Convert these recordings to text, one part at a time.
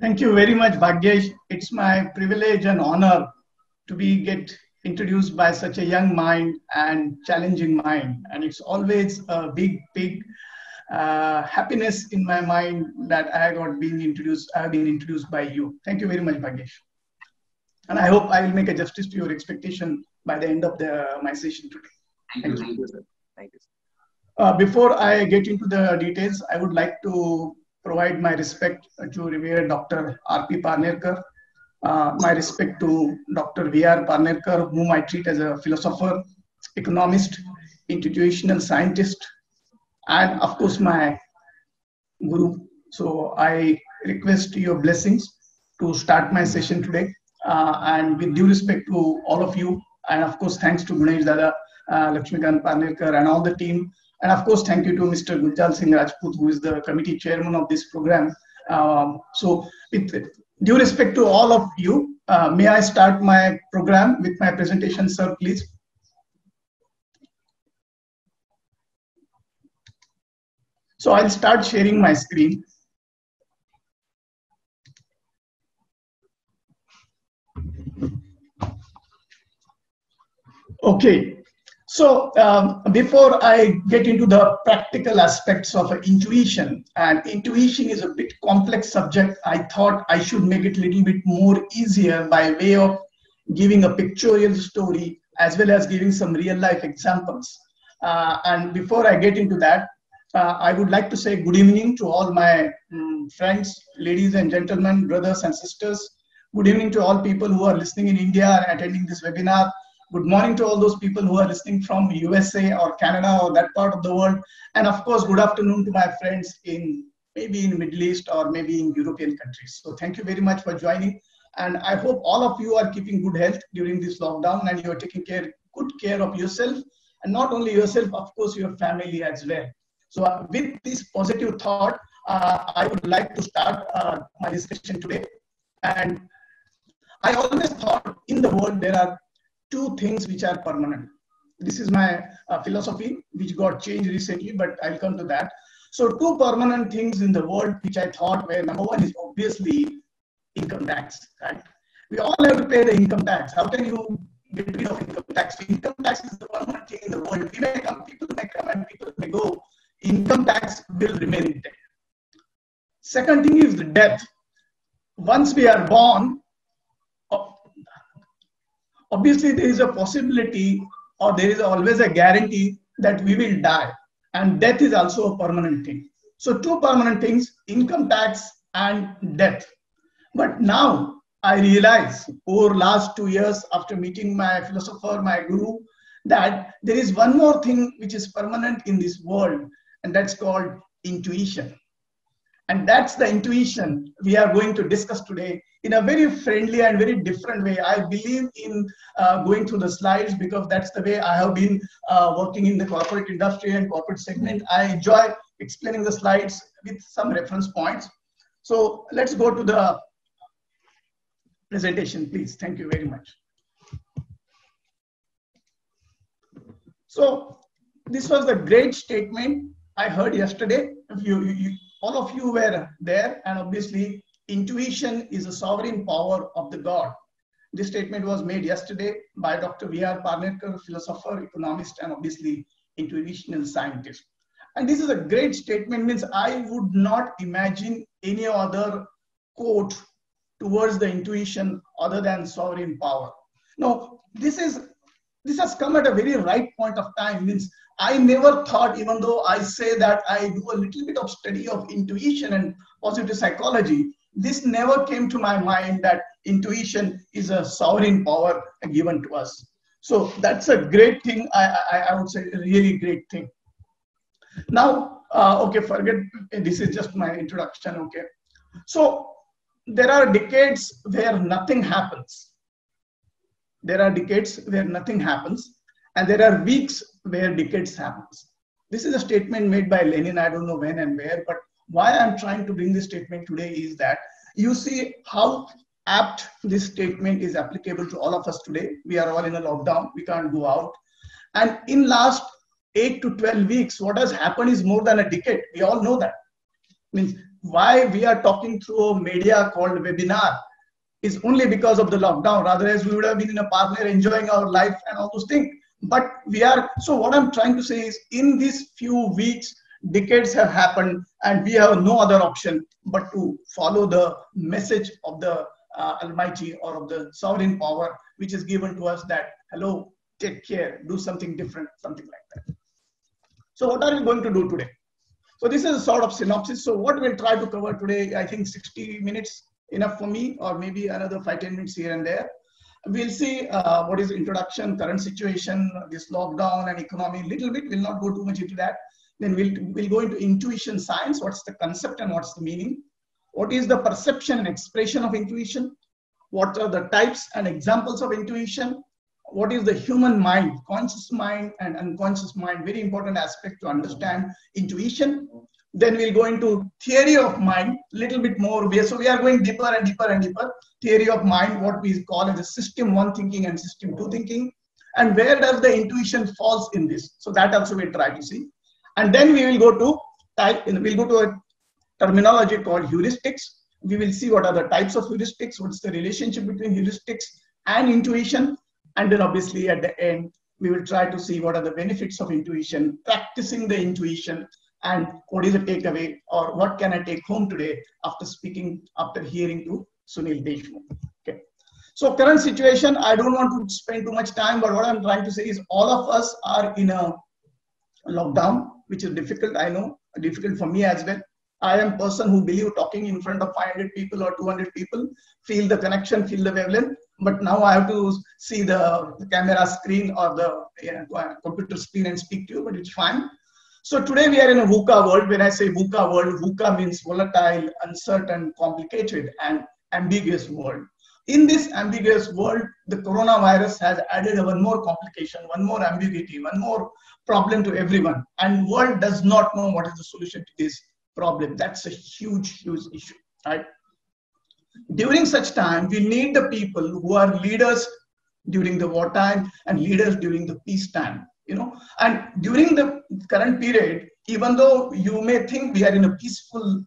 Thank you very much, Bhagyesh. It's my privilege and honor to be get introduced by such a young mind and challenging mind. And it's always a big, big uh, happiness in my mind that I got being introduced. I have been introduced by you. Thank you very much, Bhagyesh. And I hope I will make a justice to your expectation by the end of the my session today. Thank, you. Thank you, sir. Thank you. Uh, before I get into the details, I would like to provide my respect to revered Dr. R.P. Parnerkar, uh, my respect to Dr. V.R. Parnerkar, whom I treat as a philosopher, economist, institutional scientist, and of course my guru. So I request your blessings to start my session today. Uh, and with due respect to all of you, and of course thanks to Gunesh Dada, uh, Lakshmikant Parnerkar, and all the team. And of course, thank you to Mr. Gujjal Singh Rajput, who is the committee chairman of this program. Um, so, with due respect to all of you, uh, may I start my program with my presentation, sir, please? So I'll start sharing my screen. Okay, so um, before I get into the practical aspects of intuition, and intuition is a bit complex subject, I thought I should make it a little bit more easier by way of giving a pictorial story as well as giving some real life examples. Uh, and before I get into that, uh, I would like to say good evening to all my um, friends, ladies and gentlemen, brothers and sisters. Good evening to all people who are listening in India and attending this webinar Good morning to all those people who are listening from USA or Canada or that part of the world. And of course, good afternoon to my friends in maybe in Middle East or maybe in European countries. So thank you very much for joining. And I hope all of you are keeping good health during this lockdown and you are taking care, good care of yourself and not only yourself, of course, your family as well. So uh, with this positive thought, uh, I would like to start uh, my discussion today. And I always thought in the world there are two things which are permanent. This is my uh, philosophy, which got changed recently, but I'll come to that. So, two permanent things in the world which I thought were number one is obviously income tax. Right? We all have to pay the income tax. How can you get rid of income tax? Income tax is the permanent thing in the world. We may come, people may come, and people may go. Income tax will remain there. Second thing is the death. Once we are born, obviously there is a possibility or there is always a guarantee that we will die. And death is also a permanent thing. So two permanent things income tax and death. But now i realize over last two years after meeting my philosopher my guru that there is one more thing which is permanent in this world and that's called intuition and that's the intuition we are going to discuss today in a very friendly and very different way. I believe in uh, going through the slides because that's the way I have been uh, working in the corporate industry and corporate segment. I enjoy explaining the slides with some reference points. So let's go to the presentation, please. Thank you very much. So this was the great statement I heard yesterday. You, you, all of you were there and obviously intuition is a sovereign power of the God. This statement was made yesterday by Dr. V.R. Parnerkar, philosopher, economist, and obviously intuitional scientist. And this is a great statement, means I would not imagine any other quote towards the intuition other than sovereign power. now this is this has come at a very right point of time, means I never thought, even though I say that I do a little bit of study of intuition and positive psychology, this never came to my mind that intuition is a sovereign power given to us. So that's a great thing. I, I, I would say a really great thing. Now, uh, okay, forget this is just my introduction. Okay. So there are decades where nothing happens. There are decades where nothing happens, and there are weeks where decades happens. This is a statement made by Lenin. I don't know when and where, but why I'm trying to bring this statement today is that you see how apt this statement is applicable to all of us today. We are all in a lockdown. We can't go out. And in last 8 to 12 weeks, what has happened is more than a decade. We all know that. Means why we are talking through a media called webinar is only because of the lockdown. Otherwise, we would have been in a partner enjoying our life and all those things. But we are, so what I'm trying to say is in these few weeks, decades have happened and we have no other option but to follow the message of the uh, Almighty or of the sovereign power, which is given to us that, hello, take care, do something different, something like that. So what are we going to do today? So this is a sort of synopsis. So what we'll try to cover today, I think 60 minutes enough for me, or maybe another five, 10 minutes here and there. We'll see uh, what is introduction, current situation, this lockdown and economy, a little bit. We'll not go too much into that. Then we'll, we'll go into intuition science. What's the concept and what's the meaning? What is the perception and expression of intuition? What are the types and examples of intuition? What is the human mind, conscious mind and unconscious mind? Very important aspect to understand intuition. Then we'll go into theory of mind, little bit more. So we are going deeper and deeper and deeper. Theory of mind, what we call as a system one thinking and system two thinking. And where does the intuition falls in this? So that also we'll try to see. And then we will go to type, we'll go to a terminology called heuristics. We will see what are the types of heuristics, what's the relationship between heuristics and intuition. And then obviously at the end, we will try to see what are the benefits of intuition, practicing the intuition, and what is the takeaway or what can I take home today after speaking, after hearing to Sunil Deshmukh. Okay. So current situation, I don't want to spend too much time, but what I'm trying to say is all of us are in a lockdown, which is difficult. I know, difficult for me as well. I am person who believe talking in front of 500 people or 200 people, feel the connection, feel the wavelength. But now I have to see the, the camera screen or the you know, computer screen and speak to you, but it's fine. So today we are in a VUCA world. When I say VUCA world, VUCA means volatile, uncertain, complicated, and ambiguous world. In this ambiguous world, the coronavirus has added one more complication, one more ambiguity, one more problem to everyone. And world does not know what is the solution to this problem. That's a huge, huge issue, right? During such time, we need the people who are leaders during the wartime and leaders during the peacetime, you know. And during the current period, even though you may think we are in a peaceful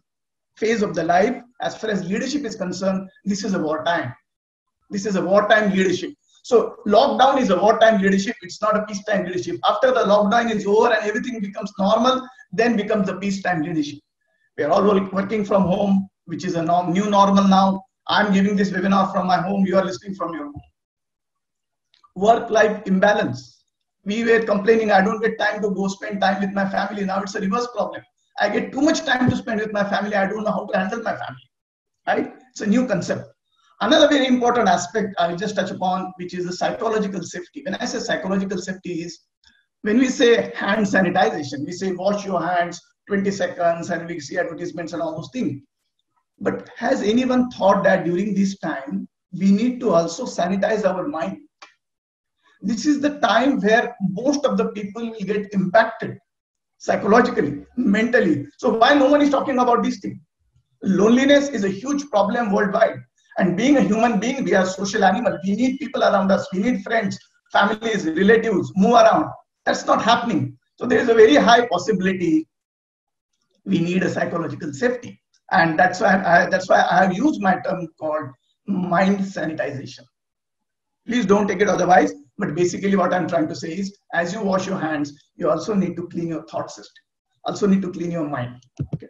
phase of the life, as far as leadership is concerned, this is a wartime. This is a wartime leadership. So lockdown is a wartime leadership. It's not a peacetime leadership. After the lockdown is over and everything becomes normal, then becomes the peacetime leadership. We are all working from home, which is a norm, new normal now. I'm giving this webinar from my home. You are listening from your home. Work-life imbalance. We were complaining, I don't get time to go spend time with my family. Now it's a reverse problem. I get too much time to spend with my family. I don't know how to handle my family. Right? It's a new concept. Another very important aspect I'll just touch upon, which is the psychological safety. When I say psychological safety is when we say hand sanitization, we say wash your hands 20 seconds and we see advertisements and all those things. But has anyone thought that during this time, we need to also sanitize our mind? This is the time where most of the people will get impacted psychologically, mentally. So why no one is talking about this thing? Loneliness is a huge problem worldwide. And being a human being, we are social animal. We need people around us. We need friends, families, relatives, move around. That's not happening. So there is a very high possibility we need a psychological safety. And that's why I, that's why I have used my term called mind sanitization. Please don't take it otherwise. But basically, what I'm trying to say is, as you wash your hands, you also need to clean your thought system. Also need to clean your mind. Okay.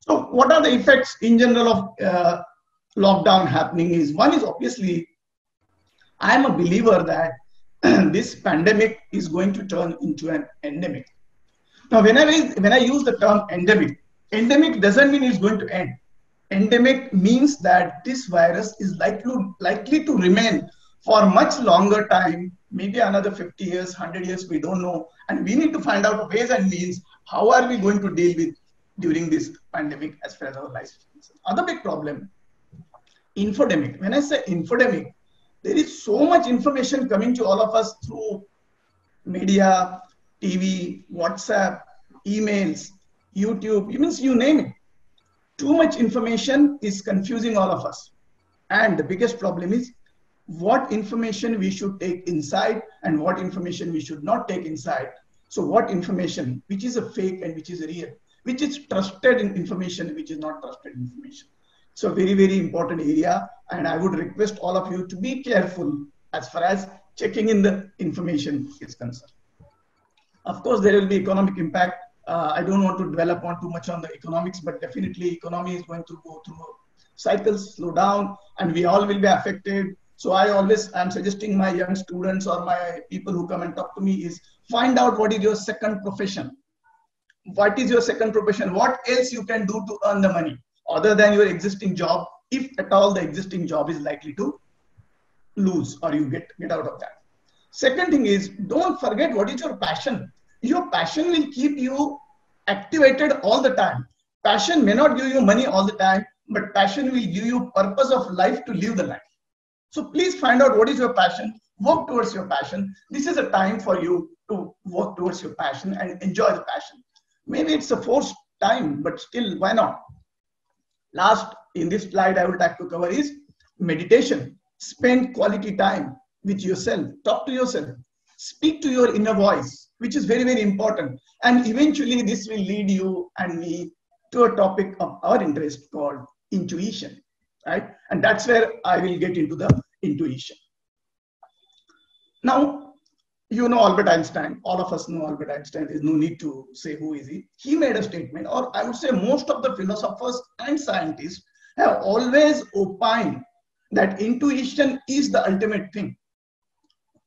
So, what are the effects in general of uh, lockdown happening is one is obviously I am a believer that this pandemic is going to turn into an endemic. Now, whenever when I use the term endemic, endemic doesn't mean it's going to end. Endemic means that this virus is likely likely to remain for much longer time, maybe another 50 years, 100 years, we don't know. And we need to find out ways and means how are we going to deal with during this pandemic as far as our life is. Other big problem infodemic. When I say infodemic, there is so much information coming to all of us through media, TV, WhatsApp, emails, YouTube, even you name it. Too much information is confusing all of us. And the biggest problem is what information we should take inside and what information we should not take inside. So what information, which is a fake and which is real. which is trusted in information, which is not trusted information. So very, very important area. And I would request all of you to be careful as far as checking in the information is concerned. Of course, there will be economic impact. Uh, I don't want to develop on too much on the economics, but definitely economy is going to go through cycles, slow down, and we all will be affected. So I always am suggesting my young students or my people who come and talk to me is find out what is your second profession. What is your second profession? What else you can do to earn the money other than your existing job, if at all the existing job is likely to lose or you get, get out of that. Second thing is don't forget what is your passion. Your passion will keep you activated all the time. Passion may not give you money all the time, but passion will give you purpose of life to live the life. So please find out what is your passion, work towards your passion. This is a time for you to work towards your passion and enjoy the passion. Maybe it's a forced time, but still, why not? Last in this slide, I would like to cover is meditation. Spend quality time with yourself. Talk to yourself. Speak to your inner voice, which is very, very important. And eventually, this will lead you and me to a topic of our interest called intuition, right? And that's where I will get into the intuition. Now, you know Albert Einstein. All of us know Albert Einstein. There's no need to say who is he. He made a statement, or I would say most of the philosophers and scientists have always opined that intuition is the ultimate thing.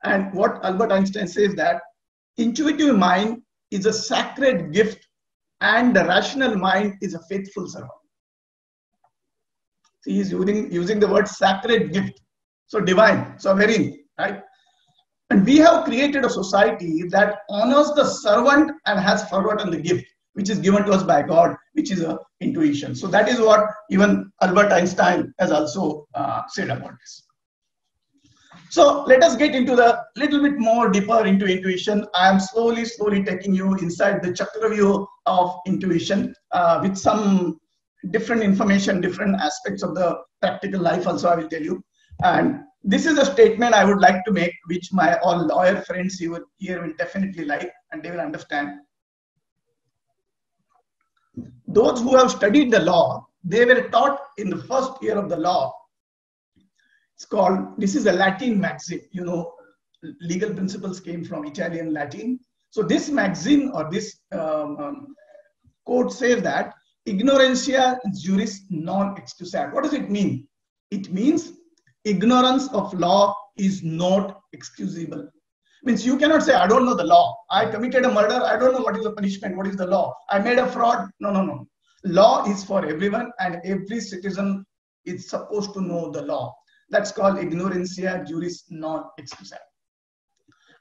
And what Albert Einstein says that intuitive mind is a sacred gift and the rational mind is a faithful servant. He is using, using the word sacred gift. So divine, sovereign, right? And we have created a society that honors the servant and has forgotten the gift, which is given to us by God, which is a intuition. So that is what even Albert Einstein has also uh, said about this. So let us get into the little bit more deeper into intuition. I am slowly, slowly taking you inside the chakravyuh of intuition uh, with some different information, different aspects of the practical life also I will tell you. And this is a statement I would like to make, which my all lawyer friends here will definitely like and they will understand. Those who have studied the law, they were taught in the first year of the law it's called, this is a Latin maxim. You know, legal principles came from Italian Latin. So this maxim or this um, um, quote says that ignorantia juris non excusat. What does it mean? It means ignorance of law is not excusable. Means you cannot say, I don't know the law. I committed a murder. I don't know what is the punishment. What is the law? I made a fraud. No, no, no. Law is for everyone and every citizen is supposed to know the law. That's called ignorantia juris non excusat.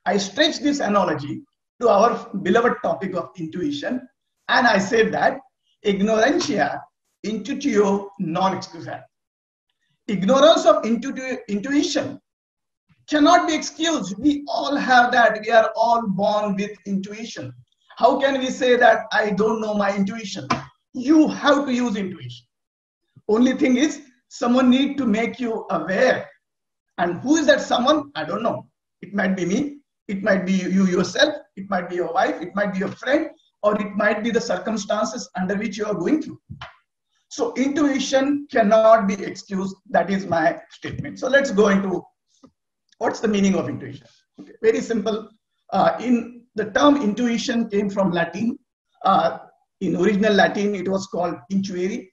I stretch this analogy to our beloved topic of intuition, and I said that ignorantia intuitio non excusat. Ignorance of intu intuition cannot be excused. We all have that. We are all born with intuition. How can we say that I don't know my intuition? You have to use intuition. Only thing is, someone need to make you aware. And who is that someone? I don't know. It might be me. It might be you yourself. It might be your wife. It might be your friend. Or it might be the circumstances under which you are going through. So intuition cannot be excused. That is my statement. So let's go into what's the meaning of intuition. Okay. Very simple. Uh, in the term intuition came from Latin. Uh, in original Latin, it was called intuere.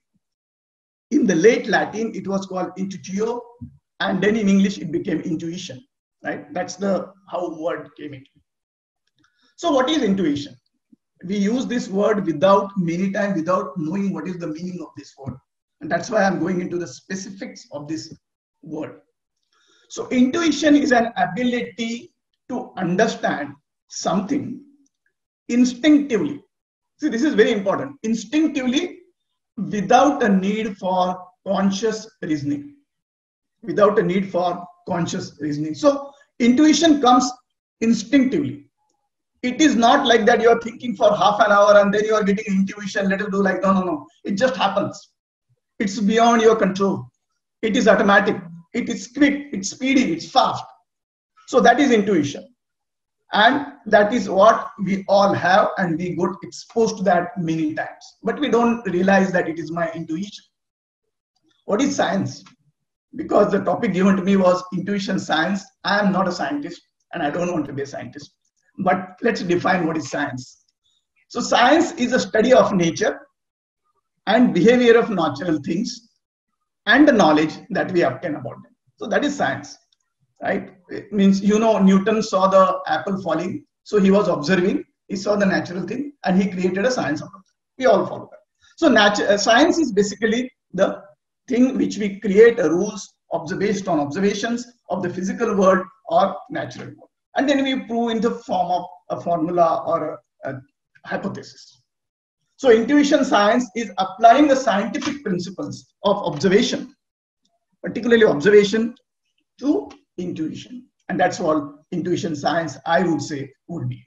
In the late Latin, it was called intuitio, and then in English, it became intuition. Right? That's the how word came into. So, what is intuition? We use this word without many times without knowing what is the meaning of this word, and that's why I'm going into the specifics of this word. So, intuition is an ability to understand something instinctively. See, this is very important. Instinctively without a need for conscious reasoning. Without a need for conscious reasoning. So intuition comes instinctively. It is not like that you are thinking for half an hour and then you are getting intuition, let it do like, no, no, no. It just happens. It's beyond your control. It is automatic. It is quick, it's speedy, it's fast. So that is intuition. And that is what we all have, and we got exposed to that many times. But we don't realize that it is my intuition. What is science? Because the topic given to me was intuition science. I am not a scientist, and I don't want to be a scientist. But let's define what is science. So, science is a study of nature and behavior of natural things and the knowledge that we obtain about them. So, that is science right? It means, you know, Newton saw the apple falling. So he was observing, he saw the natural thing, and he created a science of it. We all follow that. So natu- uh, science is basically the thing which we create a rules based on observations of the physical world or natural world. And then we prove in the form of a formula or a, a hypothesis. So intuition science is applying the scientific principles of observation, particularly observation to intuition. And that's what intuition science, I would say, would be.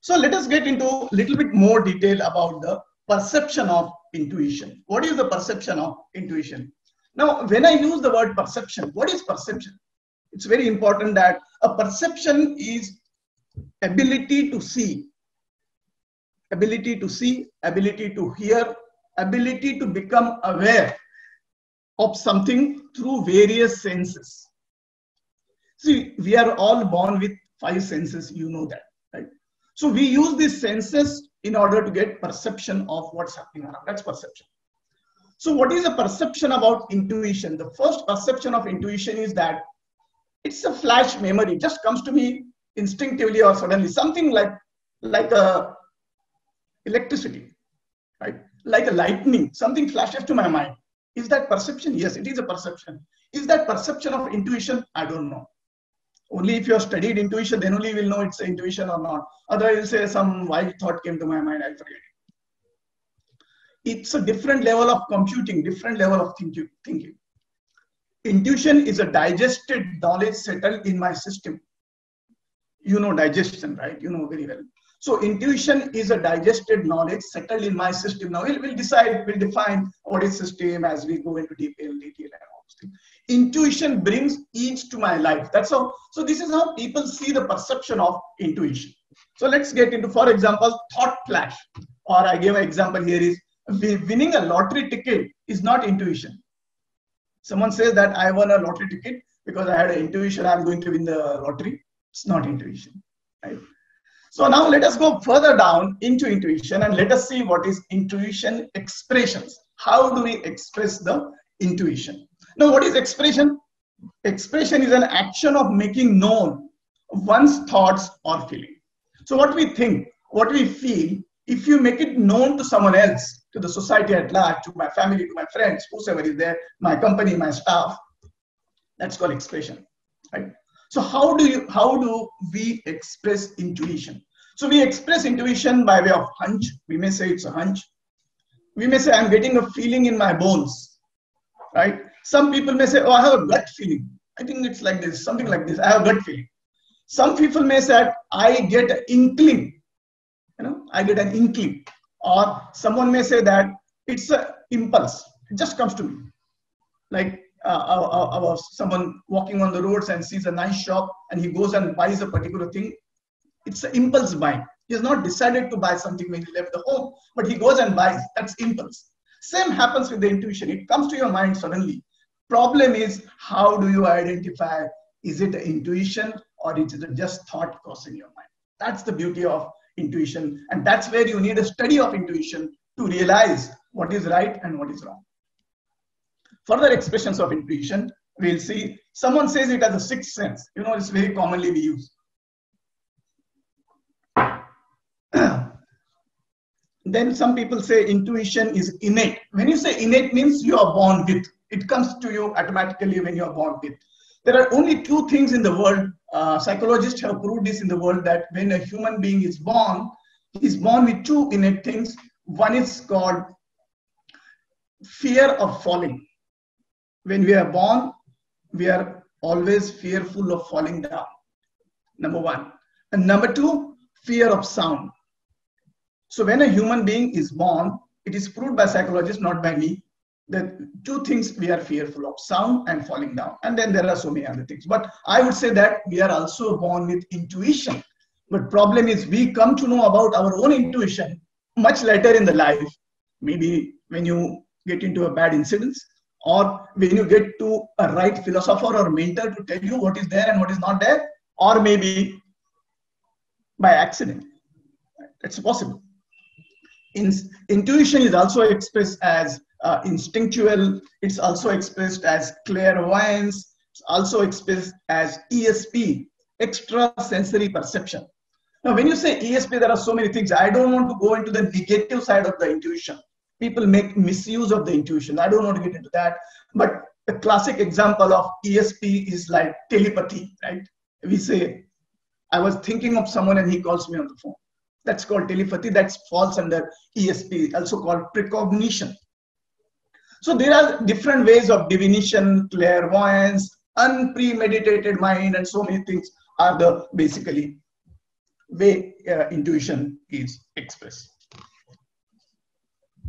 So let us get into a little bit more detail about the perception of intuition. What is the perception of intuition? Now, when I use the word perception, what is perception? It's very important that a perception is ability to see, ability to see, ability to hear, ability to become aware of something through various senses. See, we are all born with five senses, you know that, right? So we use these senses in order to get perception of what's happening around. That's perception. So what is a perception about intuition? The first perception of intuition is that it's a flash memory, it just comes to me instinctively or suddenly, something like like a electricity, right? Like a lightning, something flashes to my mind. Is that perception? Yes, it is a perception. Is that perception of intuition? I don't know. Only if you have studied intuition, then only you will know it's intuition or not. Otherwise, you'll say some wild thought came to my mind, I'll forget it. It's a different level of computing, different level of thinking. Intuition is a digested knowledge settled in my system. You know digestion, right? You know very well. So intuition is a digested knowledge settled in my system. Now we'll, we'll decide, we'll define what is system as we go into detail, detail and all intuition brings ease to my life that's how so this is how people see the perception of intuition so let's get into for example thought flash or i gave an example here is winning a lottery ticket is not intuition someone says that i won a lottery ticket because i had an intuition i'm going to win the lottery it's not intuition right so now let us go further down into intuition and let us see what is intuition expressions how do we express the intuition now, what is expression? Expression is an action of making known one's thoughts or feeling. So, what we think, what we feel, if you make it known to someone else, to the society at large, to my family, to my friends, whoever is there, my company, my staff, that's called expression, right? So, how do you, how do we express intuition? So, we express intuition by way of hunch. We may say it's a hunch. We may say I'm getting a feeling in my bones, right? Some people may say, oh, I have a gut feeling. I think it's like this, something like this. I have a gut feeling. Some people may say, I get an inkling. I get an inkling. Or someone may say that it's an impulse. It just comes to me. Like uh, someone walking on the roads and sees a nice shop and he goes and buys a particular thing. It's an impulse buying. He has not decided to buy something when he left the home, but he goes and buys. That's impulse. Same happens with the intuition. It comes to your mind suddenly. Problem is, how do you identify is it intuition or is it just thought crossing your mind? That's the beauty of intuition. And that's where you need a study of intuition to realize what is right and what is wrong. Further expressions of intuition, we'll see. Someone says it as a sixth sense. You know, it's very commonly we use. then some people say intuition is innate. When you say innate means you are born with it comes to you automatically when you are born with. There are only two things in the world. Uh, psychologists have proved this in the world that when a human being is born, he is born with two innate things. One is called fear of falling. When we are born, we are always fearful of falling down. Number one. And number two, fear of sound. So when a human being is born, it is proved by psychologists, not by me, the two things we are fearful of sound and falling down. And then there are so many other things. But i would say that we are also born with intuition. But problem is we come to know about our own intuition much later in the life. Maybe when you get into a bad incident or when you get to a right philosopher or mentor to tell you what is there and what is not there or maybe by accident. It's possible. In, intuition is also expressed as uh, instinctual. It's also expressed as clairvoyance. It's also expressed as ESP, extrasensory perception. Now, when you say ESP, there are so many things. I don't want to go into the negative side of the intuition. People make misuse of the intuition. I don't want to get into that. But a classic example of ESP is like telepathy, right? We say, I was thinking of someone and he calls me on the phone. That's called telepathy. That falls under ESP, also called precognition. So there are different ways of divination, clairvoyance, unpremeditated mind, and so many things are the basically way uh, intuition is expressed.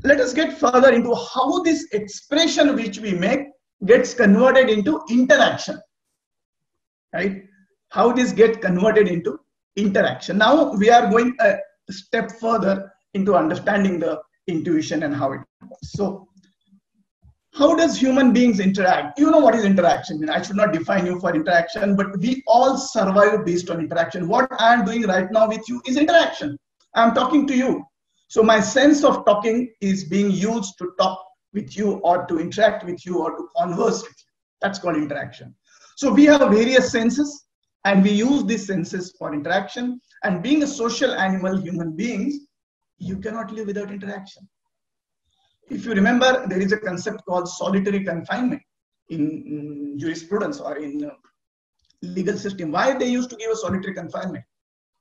Let us get further into how this expression which we make gets converted into interaction. Right? How this get converted into interaction. Now we are going a step further into understanding the intuition and how it works. So how does human beings interact? You know what is interaction. I should not define you for interaction but we all survive based on interaction. What i am doing right now with you is interaction. I'm talking to you. So my sense of talking is being used to talk with you or to interact with you or to converse with you. That's called interaction. So we have various senses and we use these senses for interaction. And being a social animal human beings you cannot live without interaction if you remember, there is a concept called solitary confinement in, jurisprudence or in uh, legal system. Why they used to give a solitary confinement,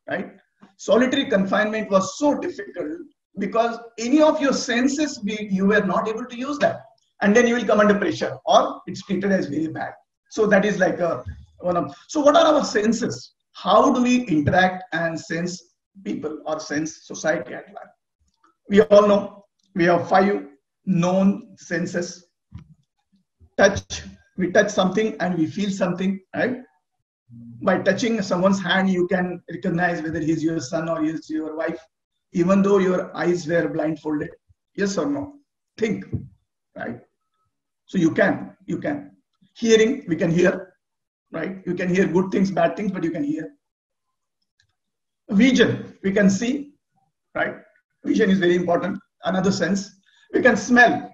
right? Solitary confinement was so difficult because any of your senses, you were not able to use that. And then you will come under pressure or it's treated as very bad. So that is like a one of, so what are our senses? How do we interact and sense people or sense society at large? We all know we have five known senses. Touch, we touch something and we feel something, right? By touching someone's hand, you can recognize whether he's your son or he's your wife, even though your eyes were blindfolded. Yes or no? Think, right? So you can, you can. Hearing, we can hear, right? You can hear good things, bad things, but you can hear. Vision, we can see, right? Vision is very important. Another sense, we can smell.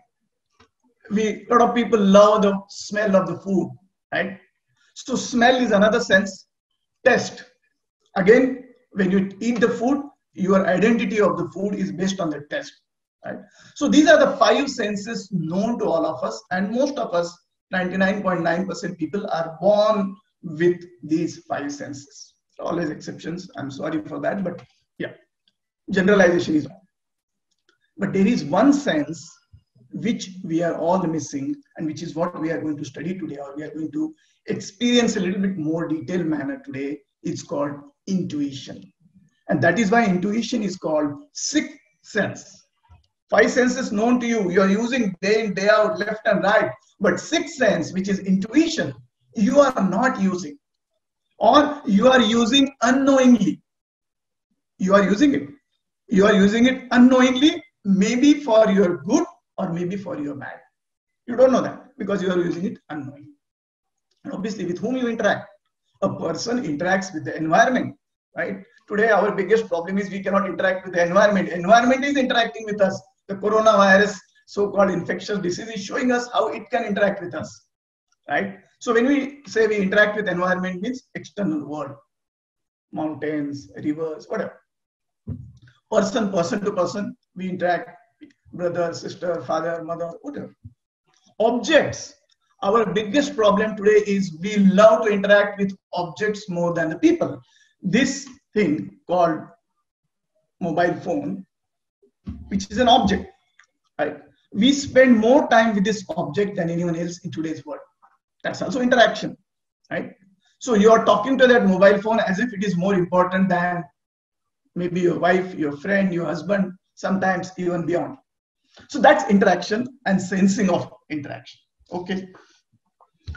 We a lot of people love the smell of the food right? So smell is another sense. Test again when you eat the food your identity of the food is based on the test right? So these are the five senses known to all of us and most of us 99.9% people are born with these five senses. Always exceptions. I'm sorry for that but yeah. Generalization is but there is one sense which we are all missing and which is what we are going to study today or we are going to experience a little bit more detailed manner today. It's called intuition. And that is why intuition is called sixth sense. Five senses known to you, you are using day in, day out, left and right. But sixth sense, which is intuition, you are not using. Or you are using unknowingly. You are using it. You are using it unknowingly maybe for your good or maybe for your bad. You don't know that because you are using it unknowingly. And obviously, with whom you interact, a person interacts with the environment, right? Today, our biggest problem is we cannot interact with the environment. Environment is interacting with us. The coronavirus, so-called infectious disease, is showing us how it can interact with us, right? So when we say we interact with environment, means external world, mountains, rivers, whatever. Person, person to person, we interact brother, sister, father, mother, whatever. Objects. Our biggest problem today is we love to interact with objects more than the people. This thing called mobile phone, which is an object, right? We spend more time with this object than anyone else in today's world. That's also interaction, right? So you are talking to that mobile phone as if it is more important than maybe your wife, your friend, your husband, sometimes even beyond. So that's interaction and sensing of interaction. Okay.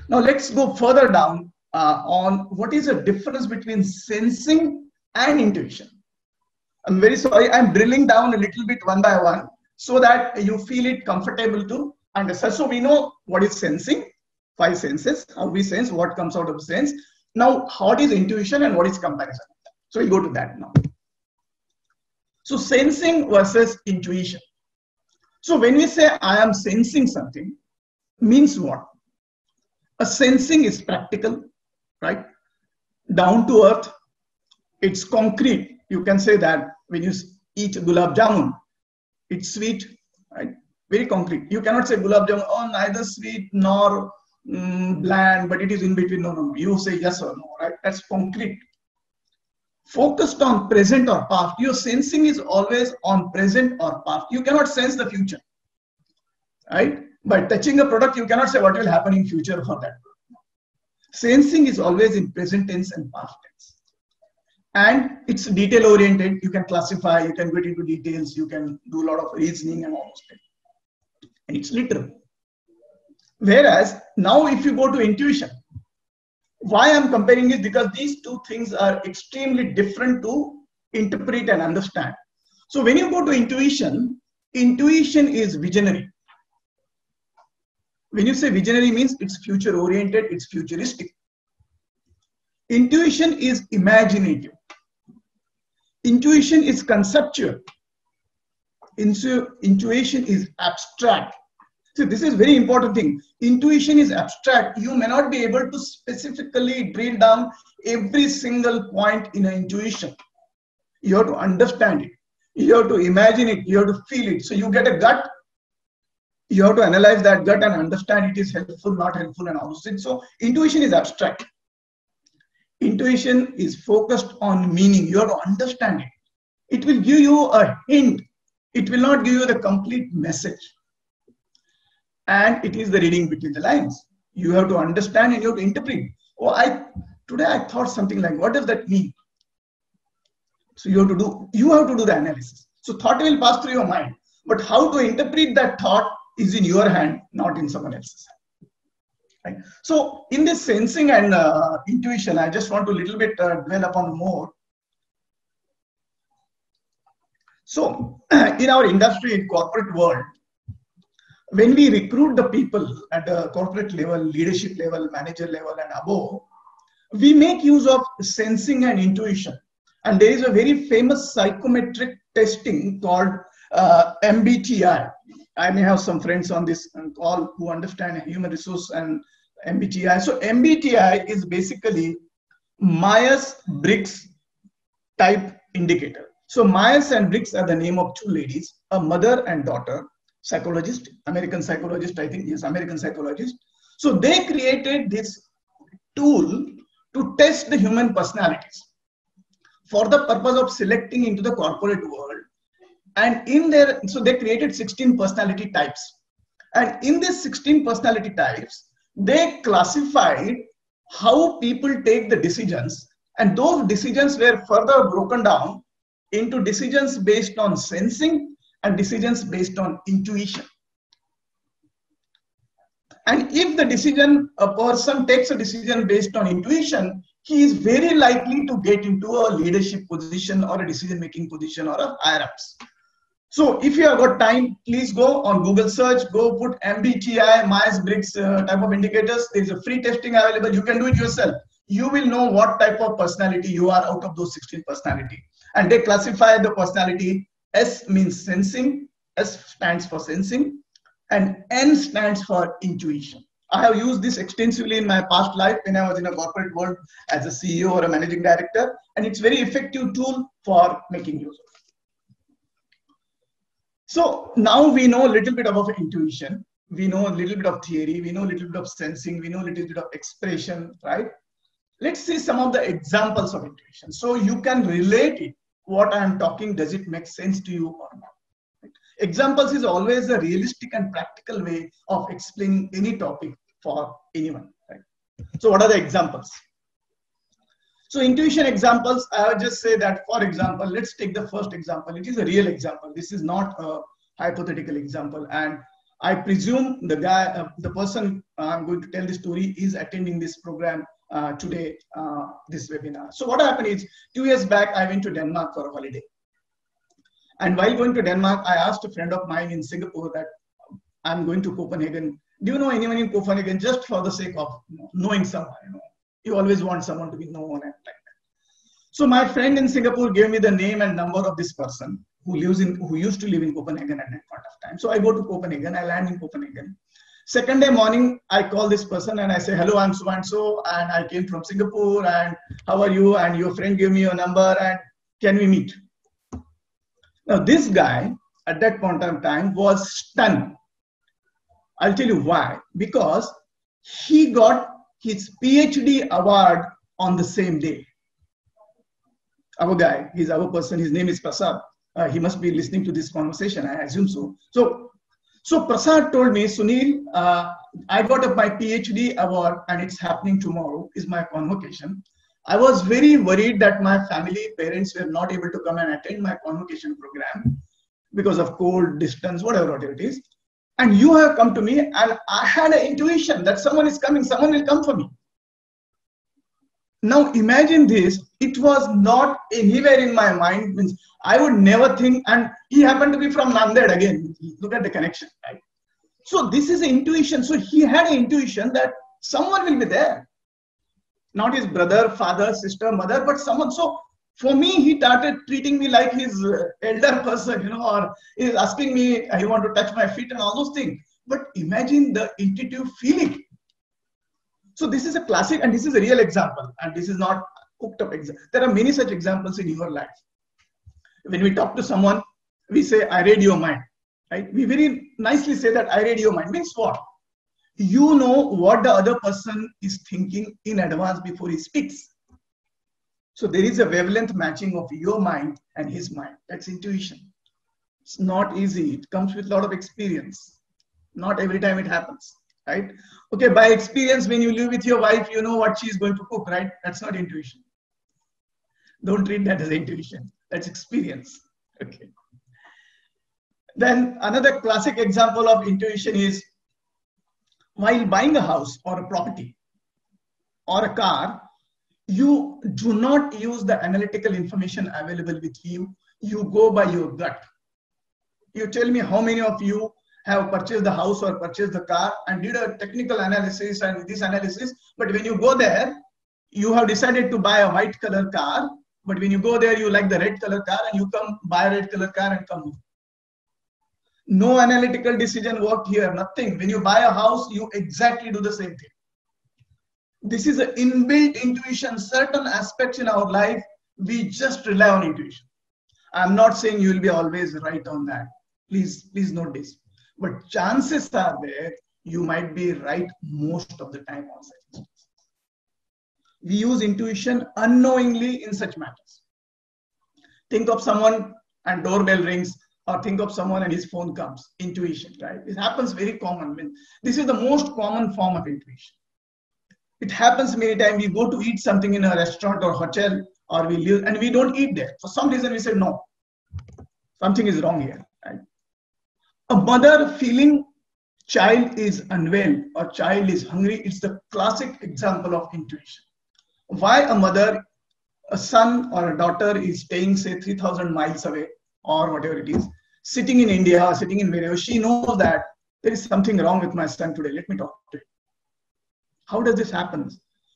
Now let's go further down uh, on what is the difference between sensing and intuition. I'm very sorry, I'm drilling down a little bit one by one so that you feel it comfortable to understand. So we know what is sensing, five senses, how we sense, what comes out of sense. Now, what is intuition and what is comparison? So we go to that now. So sensing versus intuition. So when we say I am sensing something, means what? A sensing is practical, right? Down to earth, it's concrete. You can say that when you eat gulab jamun, it's sweet, right? Very concrete. You cannot say gulab jamun, oh, neither sweet nor mm, bland, but it is in between. No, no, no. You say yes or no, right? That's concrete. Focused on present or past. Your sensing is always on present or past. You cannot sense the future, right? By touching a product, you cannot say what will happen in future for that. Sensing is always in present tense and past tense. And it's detail oriented. You can classify, you can get into details, you can do a lot of reasoning and all those things. And it's literal. Whereas now if you go to intuition, why I'm comparing is because these two things are extremely different to interpret and understand. So when you go to intuition, intuition is visionary. When you say visionary means it's future oriented, it's futuristic. Intuition is imaginative. Intuition is conceptual. Intu intuition is abstract. So this is very important thing. Intuition is abstract. You may not be able to specifically drill down every single point in an intuition. You have to understand it. You have to imagine it. You have to feel it. So you get a gut. You have to analyze that gut and understand it is helpful, not helpful, and all those. So intuition is abstract. Intuition is focused on meaning. You have to understand it. It will give you a hint. It will not give you the complete message and it is the reading between the lines. You have to understand and you have to interpret. Oh, I today I thought something like, what does that mean? So you have to do you have to do the analysis. So thought will pass through your mind, but how to interpret that thought is in your hand, not in someone else's. Right? So in this sensing and uh, intuition, I just want to a little bit uh, dwell upon more. So in our industry, in corporate world, when we recruit the people at the corporate level, leadership level, manager level, and above, we make use of sensing and intuition. And there is a very famous psychometric testing called uh, MBTI. I may have some friends on this call who understand human resource and MBTI. So MBTI is basically Myers-Briggs type indicator. So Myers and Briggs are the name of two ladies, a mother and daughter psychologist, American psychologist, I think, yes, American psychologist. So they created this tool to test the human personalities for the purpose of selecting into the corporate world. And in there, so they created 16 personality types. And in these 16 personality types, they classified how people take the decisions. And those decisions were further broken down into decisions based on sensing, and decisions based on intuition. And if the decision, a person takes a decision based on intuition, he is very likely to get into a leadership position or a decision making position or a higher ups. So if you have got time, please go on Google search, go put MBTI, Myers-Briggs uh, type of indicators. There is a free testing available. You can do it yourself. You will know what type of personality you are out of those 16 personality. And they classify the personality S means sensing, S stands for sensing, and N stands for intuition. I have used this extensively in my past life when I was in a corporate world as a CEO or a managing director, and it's very effective tool for making use of. So now we know a little bit about intuition. We know a little bit of theory. We know a little bit of sensing. We know a little bit of expression, right? Let's see some of the examples of intuition. So you can relate it what I am talking, does it make sense to you or not? Right? Examples is always a realistic and practical way of explaining any topic for anyone. Right? So what are the examples? So intuition examples, I would just say that, for example, let's take the first example. It is a real example. This is not a hypothetical example. And I presume the guy, uh, the person I'm going to tell the story is attending this program uh, today, uh, this webinar. So what happened is two years back, I went to Denmark for a holiday. And while going to Denmark, I asked a friend of mine in Singapore that I'm going to Copenhagen. Do you know anyone in Copenhagen? Just for the sake of knowing someone, you know, you always want someone to be known and like that. So my friend in Singapore gave me the name and number of this person who lives in, who used to live in Copenhagen at that point of time. So I go to Copenhagen. I land in Copenhagen. Second day morning, I call this person and I say, hello, I'm so and so, and I came from Singapore, and how are you? And your friend gave me your number, and can we meet? Now, this guy at that point of time was stunned. I'll tell you why. Because he got his PhD award on the same day. Our guy, he's our person, his name is Prasad. Uh, he must be listening to this conversation, I assume so. So, so Prasad told me, Sunil, uh, I got up my PhD award and it's happening tomorrow, is my convocation. I was very worried that my family, parents were not able to come and attend my convocation program because of cold, distance, whatever, whatever it is. And you have come to me, and I had an intuition that someone is coming, someone will come for me. Now imagine this, it was not anywhere in my mind, means I would never think, and he happened to be from Nanded again. Look at the connection, right? So this is intuition. So he had an intuition that someone will be there not his brother, father, sister, mother, but someone. So for me, he started treating me like his uh, elder person, you know, or is asking me, I want to touch my feet and all those things. But imagine the intuitive feeling. So this is a classic, and this is a real example, and this is not cooked up example. There are many such examples in your life. When we talk to someone, we say, I read your mind. Right? We very nicely say that I read your mind. Means what? you know what the other person is thinking in advance before he speaks. So there is a wavelength matching of your mind and his mind. That's intuition. It's not easy. It comes with a lot of experience. Not every time it happens, right? Okay, by experience, when you live with your wife, you know what she's going to cook, right? That's not intuition. Don't treat that as intuition. That's experience. Okay. Then another classic example of intuition is while buying a house or a property or a car, you do not use the analytical information available with you. You go by your gut. You tell me how many of you have purchased the house or purchased the car and did a technical analysis and this analysis. But when you go there, you have decided to buy a white color car. But when you go there, you like the red color car and you come buy a red color car and come. No analytical decision worked here, nothing. When you buy a house, you exactly do the same thing. This is an inbuilt intuition. Certain aspects in our life, we just rely on intuition. I'm not saying you will be always right on that. Please, please note this. But chances are there you might be right most of the time on such We use intuition unknowingly in such matters. Think of someone and doorbell rings or think of someone and his phone comes. Intuition, right? It happens very common. This is the most common form of intuition. It happens many times. We go to eat something in a restaurant or hotel, or we live and we don't eat there. For some reason, we say no. Something is wrong here. A mother feeling child is unwell or child is hungry. It's the classic example of intuition. Why a mother, a son or a daughter is staying, say, 3,000 miles away or whatever it is, sitting in India sitting in wherever, she knows that there is something wrong with my son today. Let me talk to him. How does this happen?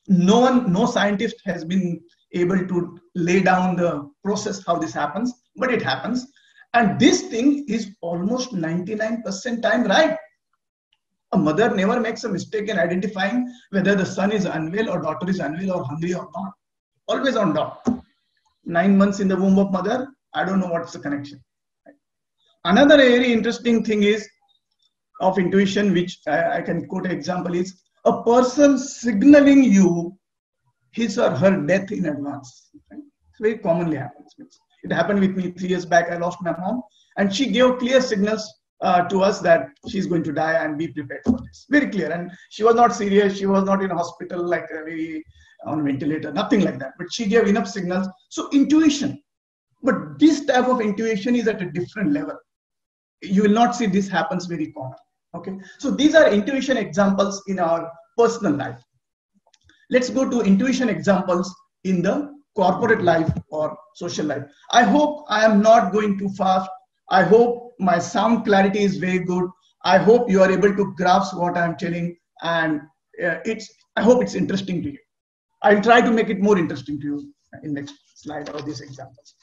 No one, no scientist has been able to lay down the process how this happens, but it happens. And this thing is almost 99% time right. A mother never makes a mistake in identifying whether the son is unwell or daughter is unwell or hungry or not. Always on dot. Nine months in the womb of mother, I don't know what's the connection. Another very interesting thing is of intuition, which I, I can quote an example is a person signaling you his or her death in advance. Right? It very commonly happens. It happened with me three years back. I lost my mom, and she gave clear signals uh, to us that she's going to die and be prepared for this. Very clear. And she was not serious. She was not in hospital like very on ventilator, nothing like that. But she gave enough signals. So intuition. But this type of intuition is at a different level. you will not see this happens very common. Okay, so these are intuition examples in our personal life. Let's go to intuition examples in the corporate life or social life. I hope I am not going too fast. I hope my sound clarity is very good. I hope you are able to grasp what I'm telling, and uh, it's. I hope it's interesting to you. I'll try to make it more interesting to you in next slide or these examples.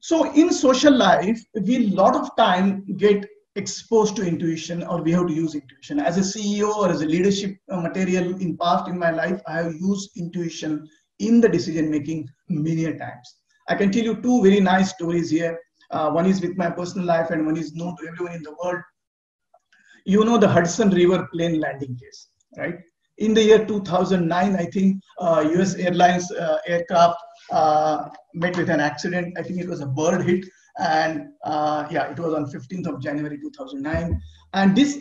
So in social life, we lot of time get exposed to intuition or we have to use intuition. As a CEO or as a leadership uh, material in past in my life, I have used intuition in the decision making many times. I can tell you two very nice stories here. Uh, one is with my personal life and one is known to everyone in the world. You know the Hudson River plane landing case, right? In the year 2009, I think uh, US Airlines uh, aircraft uh, met with an accident. I think it was a bird hit and uh, yeah, it was on 15th of January 2009. And this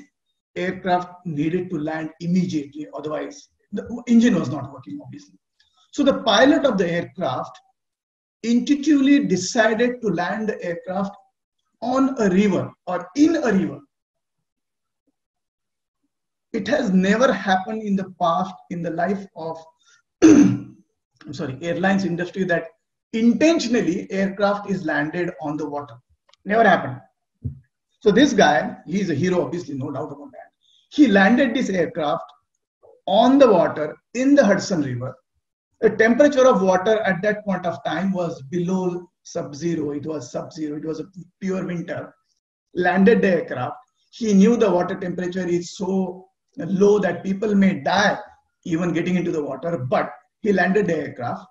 aircraft needed to land immediately, otherwise the engine was not working, obviously. So the pilot of the aircraft intuitively decided to land the aircraft on a river or in a river. It has never happened in the past in the life of, I'm sorry, airlines industry that intentionally aircraft is landed on the water. Never happened. So this guy, he's a hero, obviously, no doubt about that. He landed this aircraft on the water in the Hudson River. The temperature of water at that point of time was below sub-zero. It was sub-zero. It was a pure winter. Landed the aircraft. He knew the water temperature is so low that people may die even getting into the water, but he landed the aircraft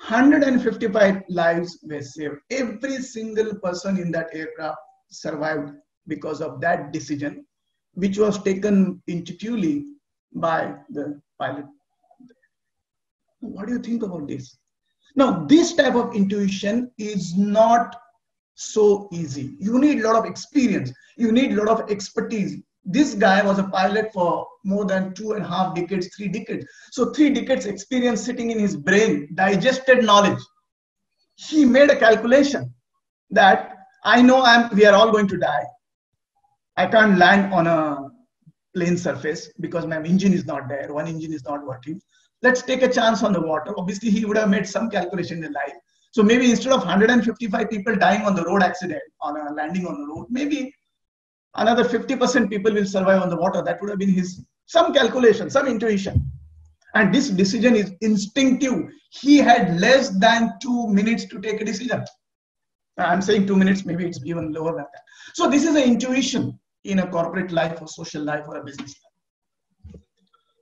155 lives were saved. Every single person in that aircraft survived because of that decision, which was taken intuitively by the pilot. What do you think about this? Now, this type of intuition is not so easy. You need a lot of experience. You need a lot of expertise this guy was a pilot for more than two and a half decades, three decades. So three decades experience sitting in his brain, digested knowledge. He made a calculation that I know I'm, we are all going to die. I can't land on a plane surface because my engine is not there. One engine is not working. Let's take a chance on the water. Obviously, he would have made some calculation in life. So maybe instead of 155 people dying on the road accident, on a landing on the road, maybe another 50% people will survive on the water. That would have been his some calculation, some intuition. And this decision is instinctive. He had less than two minutes to take a decision. I'm saying two minutes, maybe it's even lower than that. So this is an intuition in a corporate life or social life or a business life.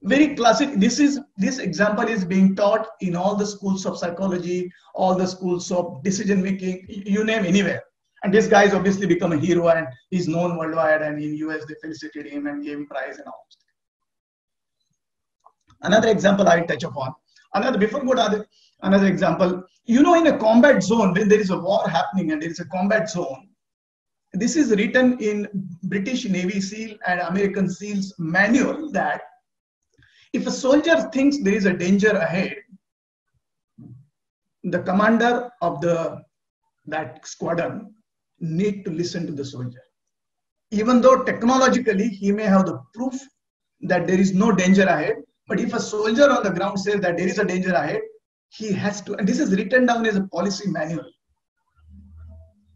Very classic. This is this example is being taught in all the schools of psychology, all the schools of decision making, you name anywhere. And this guy has obviously become a hero and he's known worldwide. And in US, they felicitated him and gave him prize and all. Another example I will touch upon. Another before go to other, another example. You know, in a combat zone, when there is a war happening and there is a combat zone, this is written in British Navy SEAL and American SEALs manual that if a soldier thinks there is a danger ahead, the commander of the that squadron need to listen to the soldier. Even though technologically he may have the proof that there is no danger ahead, but if a soldier on the ground says that there is a danger ahead, he has to, and this is written down as a policy manual.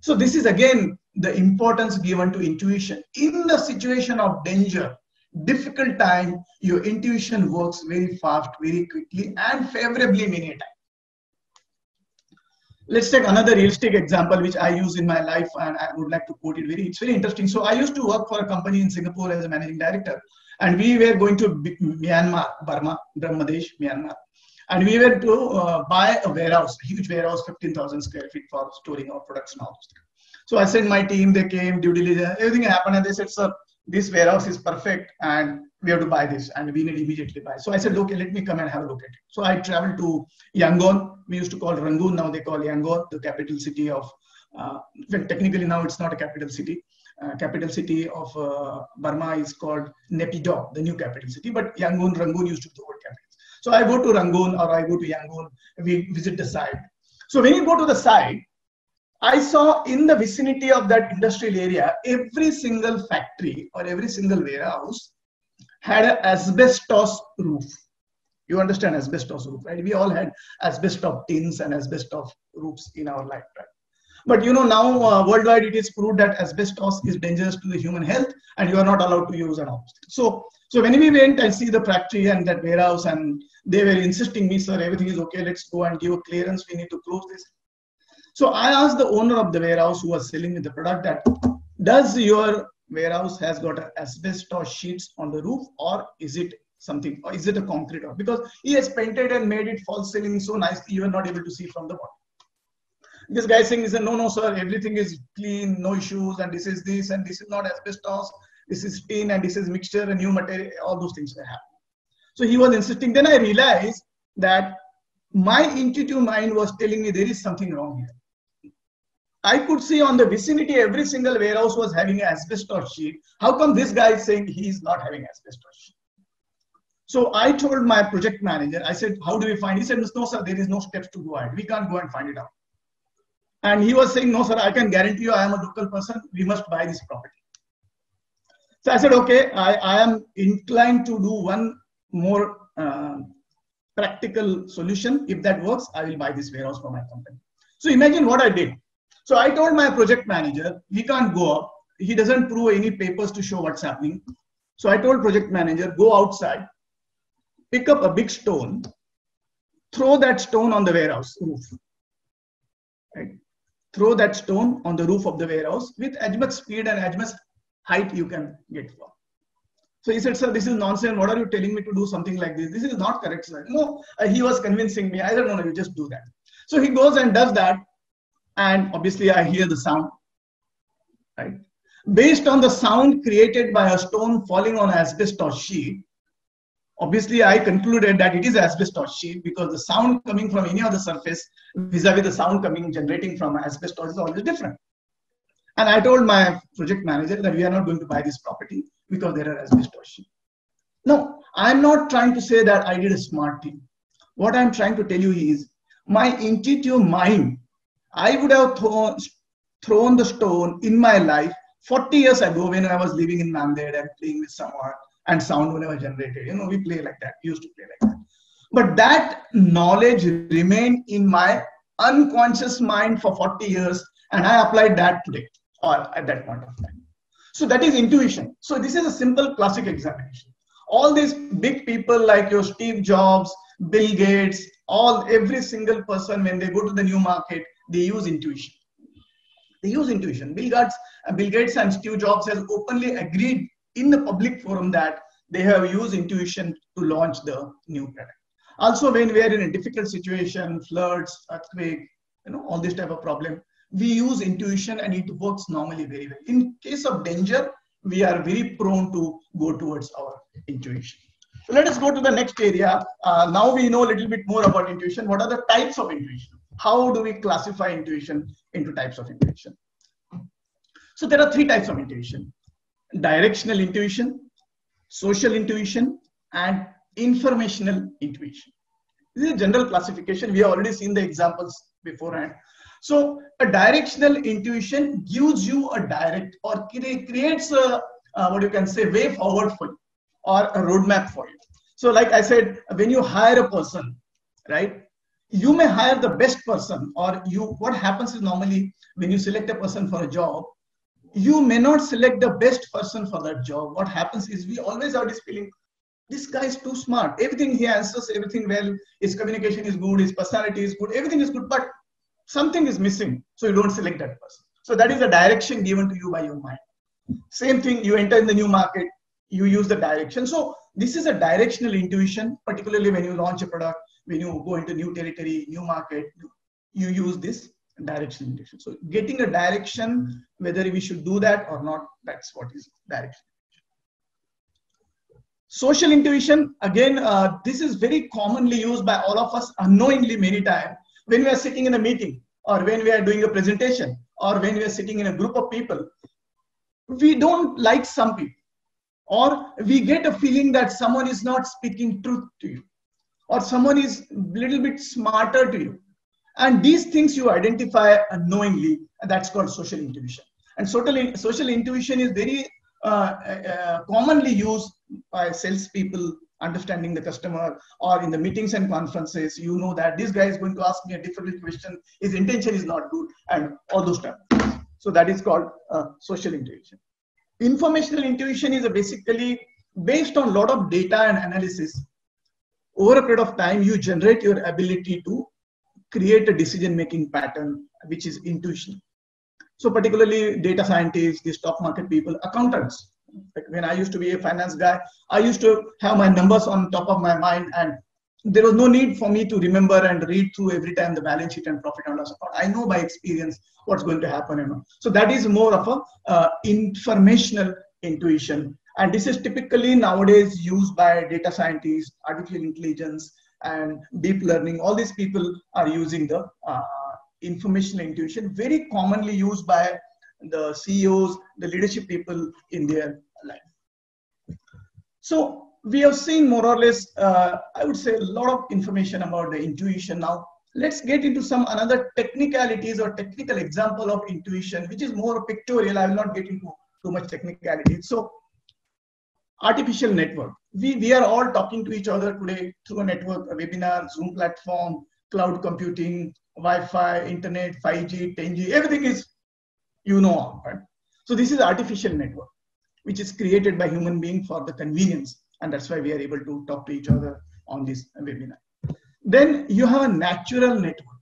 So this is again the importance given to intuition. In the situation of danger, difficult time, your intuition works very fast, very quickly, and favorably many times let's take another realistic example which i use in my life and i would like to quote it very it's very interesting. So i used to work for a company in singapore as a managing director and we were going to myanmar burma brahmadesh myanmar. And we were to uh, buy a warehouse a huge warehouse 15000 square feet for storing our products now so i sent my team they came due diligence everything happened and they said sir this warehouse is perfect and we have to buy this and we need immediately buy. So I said, okay, let me come and have a look at it. So I traveled to Yangon. We used to call Rangoon. Now they call Yangon the capital city of, uh, well, technically now it's not a capital city. Uh, capital city of uh, Burma is called Naypyidaw, the new capital city. But Yangon, Rangoon used to be the old capital. So I go to Rangoon or I go to Yangon. We visit the site. So when you go to the site, I saw in the vicinity of that industrial area, every single factory or every single warehouse had an asbestos roof. You understand asbestos roof, right? We all had asbestos tins and asbestos roofs in our lifetime. But you know now uh, worldwide it is proved that asbestos is dangerous to the human health and you are not allowed to use it. So so when we went and see the factory and that warehouse and they were insisting me, sir, everything is okay. Let's go and give a clearance. We need to close this. So I asked the owner of the warehouse who was selling me the product that does your warehouse has got asbestos sheets on the roof or is it something or is it a concrete or because he has painted and made it false ceiling so nicely you are not able to see from the bottom. This guy saying is no no sir everything is clean no issues and this is this and this is not asbestos this is tin and this is mixture and new material all those things were happening. So he was insisting. Then i realized that my intuitive mind was telling me there is something wrong here I could see on the vicinity every single warehouse was having an asbestos sheet. How come this guy is saying he is not having asbestos sheet? So I told my project manager, I said, how do we find? He said, no, sir, there is no steps to go ahead. We can't go and find it out. And he was saying, no, sir, I can guarantee you I am a local person. We must buy this property. So I said, okay, I, I am inclined to do one more uh, practical solution. If that works, I will buy this warehouse for my company. So imagine what I did. So I told my project manager, he can't go up. He doesn't prove any papers to show what's happening. So I told project manager, go outside, pick up a big stone, throw that stone on the warehouse roof. Right? Throw that stone on the roof of the warehouse with as much speed and as much height you can get. So he said, sir, this is nonsense. What are you telling me to do something like this? This is not correct, sir. No, uh, he was convincing me. I said, no, no, you just do that. So he goes and does that and obviously I hear the sound. Right? Based on the sound created by a stone falling on asbestos sheet, obviously I concluded that it is asbestos sheet because the sound coming from any other surface vis-a-vis the sound coming generating from asbestos is always different. And I told my project manager that we are not going to buy this property because there are asbestos sheet. No, I'm not trying to say that I did a smart thing. What I'm trying to tell you is my intuitive mind I would have thrown, thrown the stone in my life 40 years ago when I was living in Nanded and playing with someone and sound whenever generated. You know, we play like that, we used to play like that. But that knowledge remained in my unconscious mind for 40 years and I applied that today or at that point of time. So that is intuition. So this is a simple classic examination. All these big people like your Steve Jobs, Bill Gates, all every single person when they go to the new market, they use intuition. They use intuition. Bill Gates, uh, Bill Gates and Steve Jobs has openly agreed in the public forum that they have used intuition to launch the new product. Also, when we are in a difficult situation, floods, earthquake, you know, all this type of problem, we use intuition and it works normally very well. In case of danger, we are very prone to go towards our intuition. So let us go to the next area. Uh, now we know a little bit more about intuition. What are the types of intuition? How do we classify intuition into types of intuition? So there are three types of intuition. Directional intuition, social intuition, and informational intuition. This is a general classification. We have already seen the examples beforehand. So a directional intuition gives you a direct or creates a, uh, what you can say, way forward for you or a roadmap for you. So like I said, when you hire a person, right, you may hire the best person or you what happens is normally when you select a person for a job you may not select the best person for that job. What happens is we always have this feeling this guy is too smart. Everything he answers everything well. His communication is good. His personality is good. Everything is good but something is missing. So you don't select that person. So that is a direction given to you by your mind. Same thing you enter in the new market you use the direction. So this is a directional intuition particularly when you launch a product when you go into new territory, new market, you use this direction intuition. So getting a direction, whether we should do that or not, that's what is direction. Social intuition, again, uh, this is very commonly used by all of us unknowingly many times when we are sitting in a meeting or when we are doing a presentation or when we are sitting in a group of people. We don't like some people or we get a feeling that someone is not speaking truth to you or someone is a little bit smarter to you. And these things you identify unknowingly, and that's called social intuition. And social, social intuition is very uh, uh, commonly used by salespeople understanding the customer or in the meetings and conferences. You know that this guy is going to ask me a different question. His intention is not good and all those stuff. So that is called uh, social intuition. Informational intuition is basically based on a lot of data and analysis over a period of time you generate your ability to create a decision making pattern which is intuition so particularly data scientists the stock market people accountants like when I used to be a finance guy, I used to have my numbers on top of my mind and there was no need for me to remember and read through every time the balance sheet and profit and loss account. I know by experience what's going to happen. Know? So that is more of a uh, informational intuition. And this is typically nowadays used by data scientists, artificial intelligence, and deep learning. All these people are using the uh, informational intuition, very commonly used by the CEOs, the leadership people in their life. So we have seen more or less, uh, I would say, a lot of information about the intuition. Now, let's get into some another technicalities or technical example of intuition, which is more pictorial. I will not get into too much technicality. So, artificial network. We, we are all talking to each other today through a network, a webinar, Zoom platform, cloud computing, Wi-Fi, internet, 5G, 10G, everything is you know right? So this is artificial network, which is created by human being for the convenience. And that's why we are able to talk to each other on this webinar. Then you have a natural network,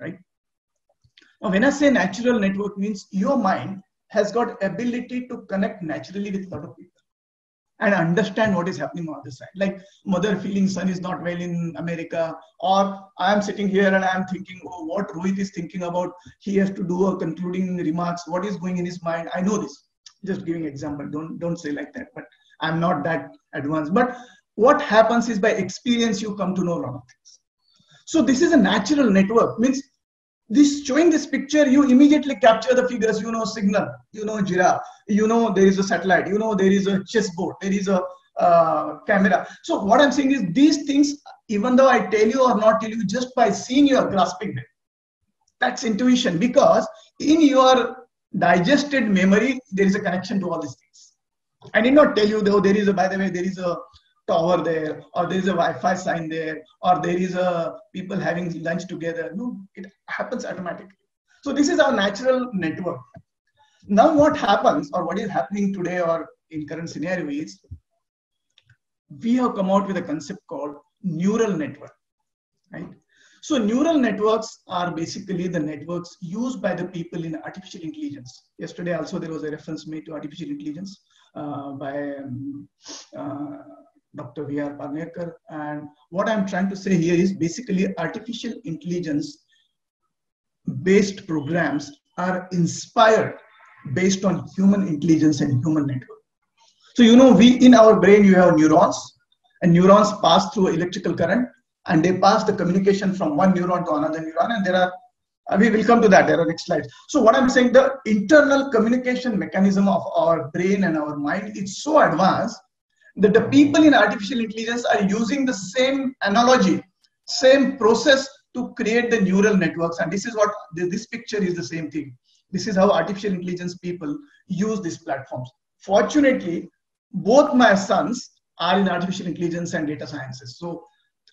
right? Now, when I say natural network means your mind has got ability to connect naturally with a lot of people and understand what is happening on the other side. Like mother feeling son is not well in America, or I am sitting here and I am thinking, oh, what Rohit is thinking about. He has to do a concluding remarks. What is going in his mind? I know this. Just giving example. Don't don't say like that. But I'm not that advanced. But what happens is by experience you come to know a lot of things. So this is a natural network. Means this showing this picture you immediately capture the figures. You know signal. You know giraffe you know there is a satellite. You know there is a chessboard. There is a uh, camera. So what i'm saying is these things even though i tell you or not tell you just by seeing you are grasping them. That's intuition. Because in your digested memory there is a connection to all these things. I did not tell you though there is a by the way there is a tower there or there is a wi-fi sign there or there is a people having lunch together. No it happens automatically. So this is our natural network. Now what happens or what is happening today or in current scenario is we have come out with a concept called neural network right? So neural networks are basically the networks used by the people in artificial intelligence. Yesterday also there was a reference made to artificial intelligence uh, by um, uh, Dr. V.R. Parnerkar. And what I'm trying to say here is basically artificial intelligence based programs are inspired based on human intelligence and human network. So, you know, we in our brain, you have neurons, and neurons pass through electrical current and they pass the communication from one neuron to another neuron. And there are, we will come to that, there are next slides. So, what I'm saying, the internal communication mechanism of our brain and our mind it's so advanced that the people in artificial intelligence are using the same analogy, same process to create the neural networks. And this is what this picture is the same thing. This is how artificial intelligence people use these platforms. Fortunately, both my sons are in artificial intelligence and data sciences. So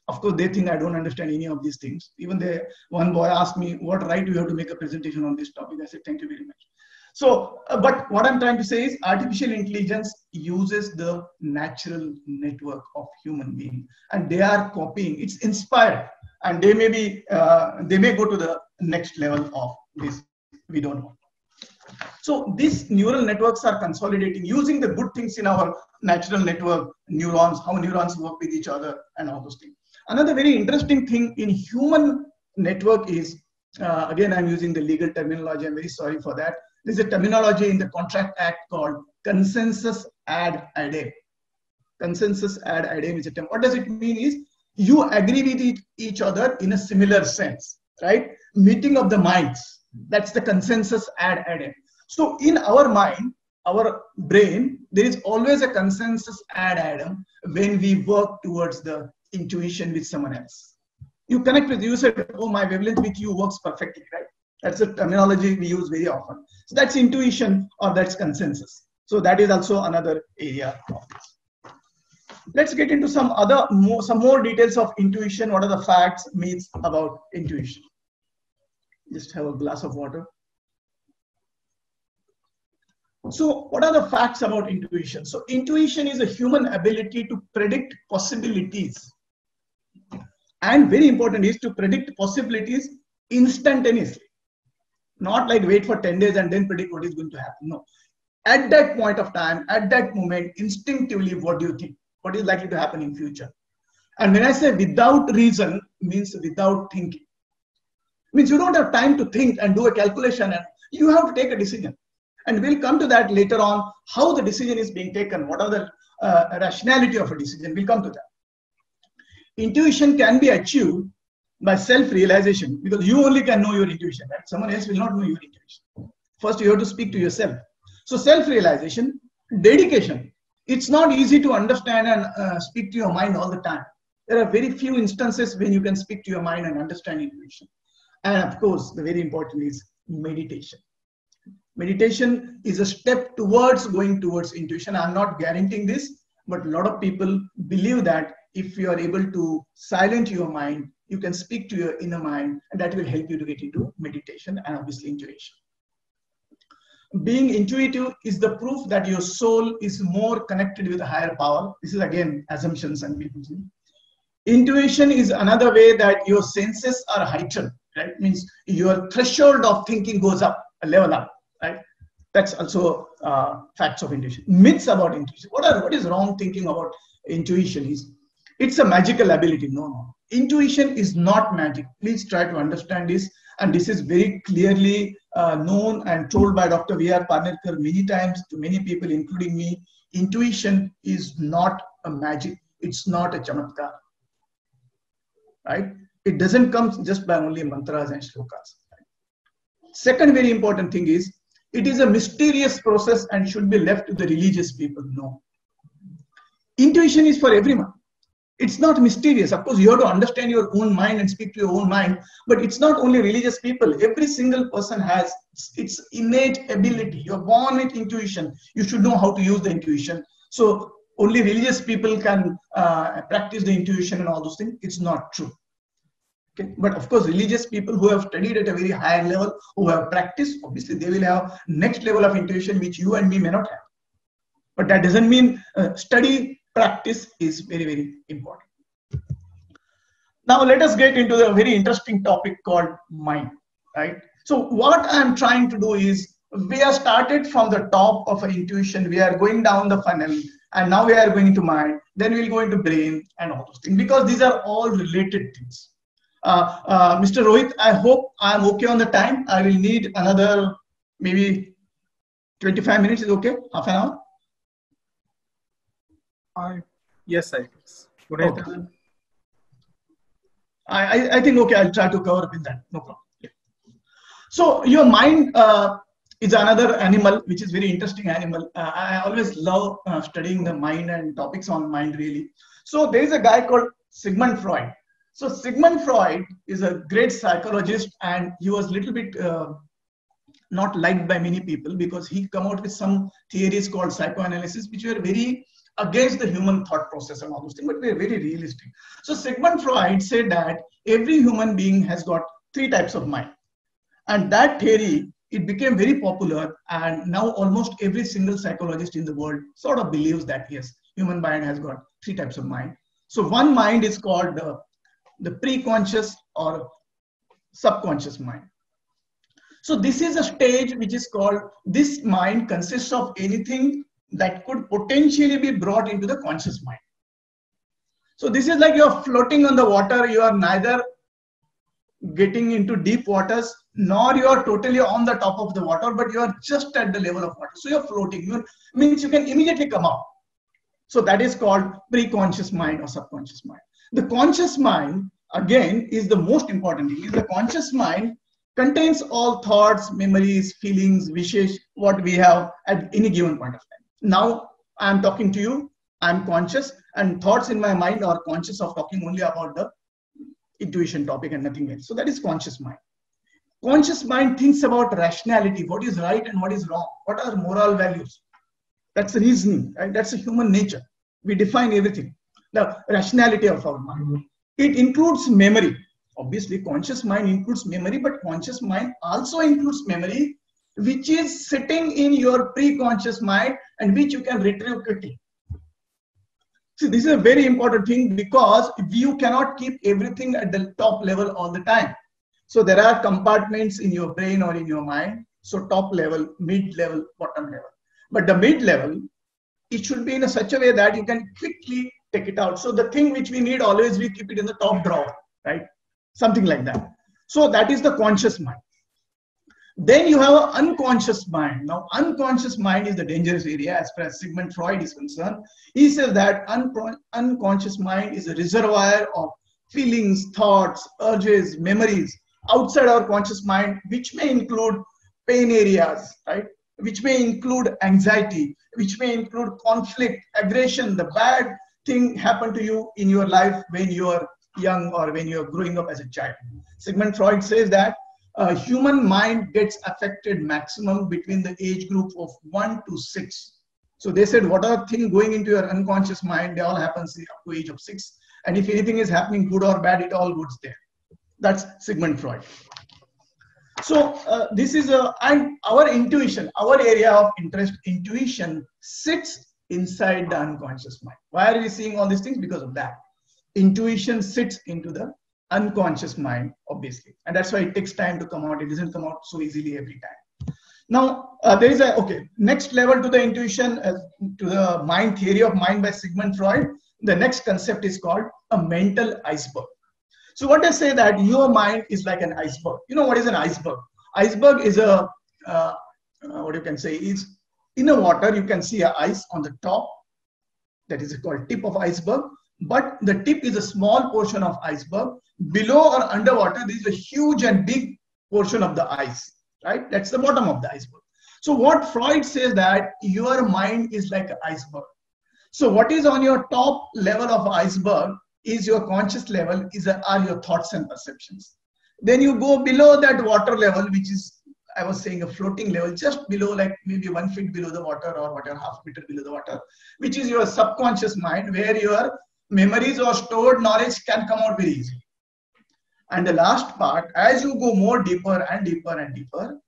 of course they think i don't understand any of these things even they one boy asked me what right do you have to make a presentation on this topic i said thank you very much so, uh, but what I'm trying to say is artificial intelligence uses the natural network of human being and they are copying, it's inspired and they may be, uh, they may go to the next level of this. We don't know. So these neural networks are consolidating using the good things in our natural network, neurons, how neurons work with each other and all those things. Another very interesting thing in human network is, uh, again, I'm using the legal terminology. I'm very sorry for that there's a terminology in the Contract Act called consensus ad idem. Consensus ad idem is a term. What does it mean is you agree with each other in a similar sense, right? Meeting of the minds. That's the consensus ad idem. So in our mind, our brain, there is always a consensus ad idem when we work towards the intuition with someone else. You connect with you said, oh, my wavelength with you works perfectly, right? That's a terminology we use very often. So that's intuition or that's consensus. So that is also another area of this. Let's get into some other more, some more details of intuition. What are the facts, myths about intuition? Just have a glass of water. So, what are the facts about intuition? So, intuition is a human ability to predict possibilities. And very important is to predict possibilities instantaneously. Not like wait for 10 days and then predict what is going to happen. No. At that point of time, at that moment, instinctively, what do you think? What is likely to happen in future? And when I say without reason, means without thinking. Means you don't have time to think and do a calculation and you have to take a decision and we'll come to that later on, how the decision is being taken, what are the uh, rationality of a decision. We'll come to that. Intuition can be achieved by self-realization because you only can know your intuition. Right? Someone else will not know your intuition. First, you have to speak to yourself. So self-realization, dedication. It's not easy to understand and uh, speak to your mind all the time. There are very few instances when you can speak to your mind and understand intuition. And of course, the very important is meditation meditation is a step towards going towards intuition i'm not guaranteeing this but a lot of people believe that if you are able to silence your mind you can speak to your inner mind and that will help you to get into meditation and obviously intuition being intuitive is the proof that your soul is more connected with a higher power this is again assumptions and beliefs intuition is another way that your senses are heightened right means your threshold of thinking goes up a level up right? That's also uh, facts of intuition. Myths about intuition. What are what is wrong thinking about intuition? Is it's a magical ability? No, no. Intuition is not magic. Please try to understand this. And this is very clearly uh, known and told by Dr. V.R. Parnerkar many times to many people, including me. Intuition is not a magic. It's not a chamatkar. Right? It doesn't come just by only mantras and shlokas. Second very important thing is it is a mysterious process and should be left to the religious people. No. Intuition is for everyone. It's not mysterious. Of course, you have to understand your own mind and speak to your own mind. But it's not only religious people. Every single person has its innate ability. You're born with intuition. You should know how to use the intuition. So only religious people can uh, practice the intuition and all those things. It's not true. Okay. But of course, religious people who have studied at a very high level, who have practiced, obviously they will have next level of intuition which you and me may not have. But that doesn't mean uh, study practice is very, very important. Now let us get into the very interesting topic called mind, right? So what I'm trying to do is we are started from the top of intuition. We are going down the funnel and now we are going into mind. Then we'll go into brain and all those things because these are all related things uh, uh, Mr. Rohit, I hope I'm okay on the time. I will need another maybe 25 minutes. Is okay? Half an hour? I, yes, I guess. Okay. I, I think, okay, I'll try to cover up in that. No problem. Yeah. So your mind uh, is another animal, which is very interesting animal. Uh, I always love uh, studying the mind and topics on mind, really. So there is a guy called Sigmund Freud. So Sigmund Freud is a great psychologist, and he was a little bit uh, not liked by many people because he come out with some theories called psychoanalysis, which were very against the human thought process and all those things, but were very realistic. So Sigmund Freud said that every human being has got three types of mind, and that theory it became very popular, and now almost every single psychologist in the world sort of believes that yes, human mind has got three types of mind. So one mind is called uh, the pre-conscious or subconscious mind. So this is a stage which is called, this mind consists of anything that could potentially be brought into the conscious mind. So this is like you're floating on the water, you are neither getting into deep waters, nor you are totally on the top of the water, but you are just at the level of water. So you're floating, you means you can immediately come out. So that is called pre-conscious mind or subconscious mind. The conscious mind, again, is the most important thing. Is the conscious mind contains all thoughts, memories, feelings, wishes, what we have at any given point of time. Now I'm talking to you, I'm conscious, and thoughts in my mind are conscious of talking only about the intuition topic and nothing else. So that is conscious mind. Conscious mind thinks about rationality, what is right and what is wrong, what are moral values. That's reasoning, right? That's a human nature. We define everything. The rationality of our mind. It includes memory. Obviously, conscious mind includes memory, but conscious mind also includes memory, which is sitting in your pre-conscious mind and which you can retrieve quickly. See, this is a very important thing because you cannot keep everything at the top level all the time. So there are compartments in your brain or in your mind. So top level, mid level, bottom level. But the mid level, it should be in a such a way that you can quickly take it out. So the thing which we need always we keep it in the top drawer, right? Something like that. So that is the conscious mind. Then you have an unconscious mind. Now, unconscious mind is the dangerous area as far as Sigmund Freud is concerned. He says that un unconscious mind is a reservoir of feelings, thoughts, urges, memories outside our conscious mind, which may include pain areas, right? Which may include anxiety, which may include conflict, aggression, the bad thing happened to you in your life when you are young or when you're growing up as a child. Sigmund Freud says that uh, human mind gets affected maximum between the age group of 1 to 6 so they said what are things going into your unconscious mind? They all happen say, up to age of 6 and if anything is happening good or bad it all goes there. That's sigmund freud. So uh, this is a and our intuition our area of interest intuition sits inside the unconscious mind. Why are we seeing all these things? Because of that. Intuition sits into the unconscious mind, obviously. And that's why it takes time to come out. It doesn't come out so easily every time. Now, uh, there is a, okay, next level to the intuition, uh, to the mind theory of mind by Sigmund Freud. The next concept is called a mental iceberg. So what I say that your mind is like an iceberg. You know what is an iceberg? Iceberg is a, uh, uh what you can say is in the water, you can see a ice on the top. That is called tip of iceberg but the tip is a small portion of iceberg. Below or underwater, there is a huge and big portion of the ice, right? That's the bottom of the iceberg. So what Freud says that your mind is like an iceberg. So what is on your top level of iceberg is your conscious level, is are your thoughts and perceptions. Then you go below that water level, which is I was saying a floating level, just below, like maybe one feet below the water or whatever, half meter below the water, which is your subconscious mind, where your memories or stored knowledge can come out very easily. And the last part, as you go more deeper and deeper and deeper,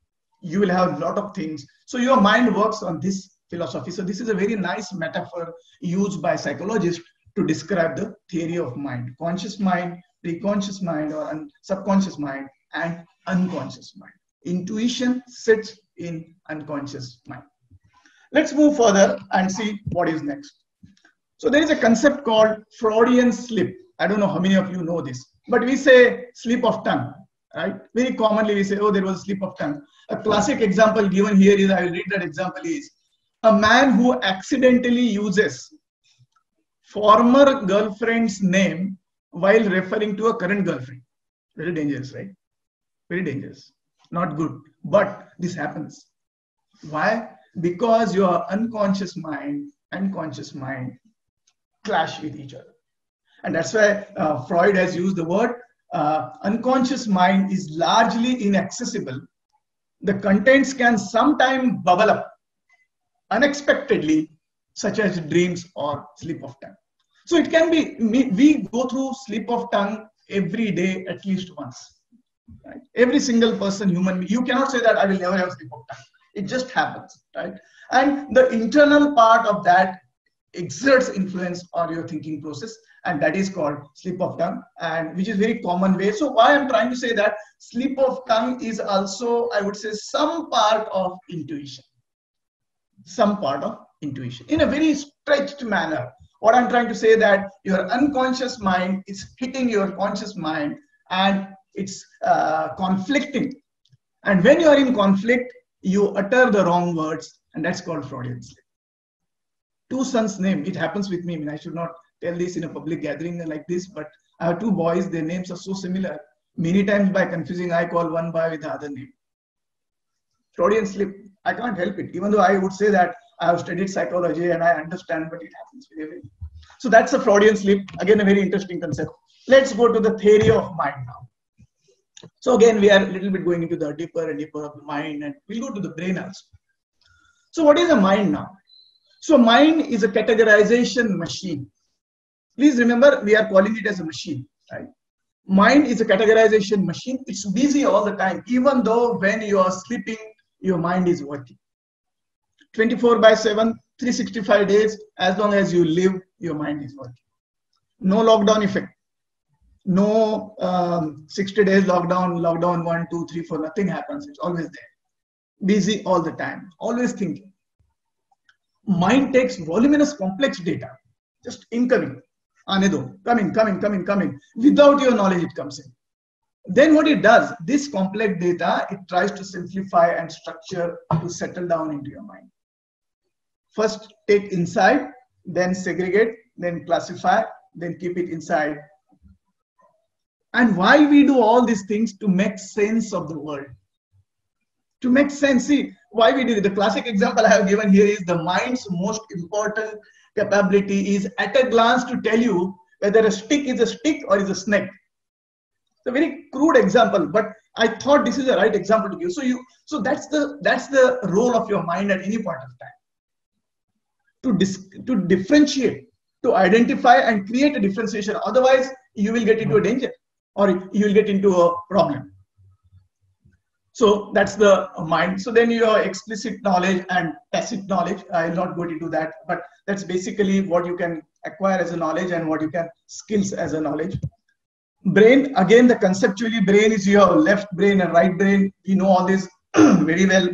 you will have a lot of things. So your mind works on this philosophy. So this is a very nice metaphor used by psychologists to describe the theory of mind. Conscious mind, preconscious mind or subconscious mind and unconscious mind. Intuition sits in unconscious mind. Let's move further and see what is next. So there is a concept called Freudian slip. I don't know how many of you know this, but we say slip of tongue, right? Very commonly we say, oh, there was a slip of tongue. A classic example given here is, I will read that example is, a man who accidentally uses former girlfriend's name while referring to a current girlfriend. Very dangerous, right? Very dangerous. Not good. But this happens. Why? Because your unconscious mind, unconscious mind clash with each other. And that's why uh, Freud has used the word uh, unconscious mind is largely inaccessible. The contents can sometimes bubble up unexpectedly, such as dreams or slip of tongue. So it can be, we go through slip of tongue every day at least once. Right? Every single person, human, you cannot say that I will never have slip of tongue. It just happens, right? And the internal part of that exerts influence on your thinking process and that is called slip of tongue and which is very common way. So why i'm trying to say that slip of tongue is also i would say some part of intuition. Some part of intuition. In a very stretched manner. What i'm trying to say that your unconscious mind is hitting your conscious mind and it's uh, conflicting. And when you are in conflict you utter the wrong words and that's called freudian slip two sons' name. It happens with me. I mean, I should not tell this in a public gathering like this, but I have two boys. Their names are so similar. Many times by confusing, I call one boy with the other name. Freudian slip. I can't help it. Even though I would say that I have studied psychology and I understand, but it happens with everyone. So that's a Freudian slip. Again, a very interesting concept. Let's go to the theory of mind now. So again, we are a little bit going into the deeper and deeper of the mind, and we'll go to the brain also. So what is a mind now? So mind is a categorization machine. Please remember, we are calling it as a machine, right? Mind is a categorization machine. It's busy all the time, even though when you are sleeping, your mind is working. 24 by 7, 365 days, as long as you live, your mind is working. No lockdown effect. No um, 60 days lockdown, lockdown one, two, three, four, nothing happens. It's always there. Busy all the time, always thinking. Mind takes voluminous complex data, just incoming, ah, anedo, coming, coming, coming, coming. Without your knowledge, it comes in. Then what it does, this complex data, it tries to simplify and structure to settle down into your mind. First take inside, then segregate, then classify, then keep it inside. And why we do all these things to make sense of the world. To make sense, see, why we do. The classic example I have given here is the mind's most important capability is at a glance to tell you whether a stick is a stick or is a snake. It's a very crude example, but I thought this is the right example to give. So you, so that's the that's the role of your mind at any point of time to, dis, to differentiate, to identify and create a differentiation. Otherwise, you will get into a danger or you will get into a problem. So that's the mind. So then your explicit knowledge and tacit knowledge. I will not go into that, but that's basically what you can acquire as a knowledge and what you can skills as a knowledge. Brain, again, the conceptually brain is your left brain and right brain. You know all this very well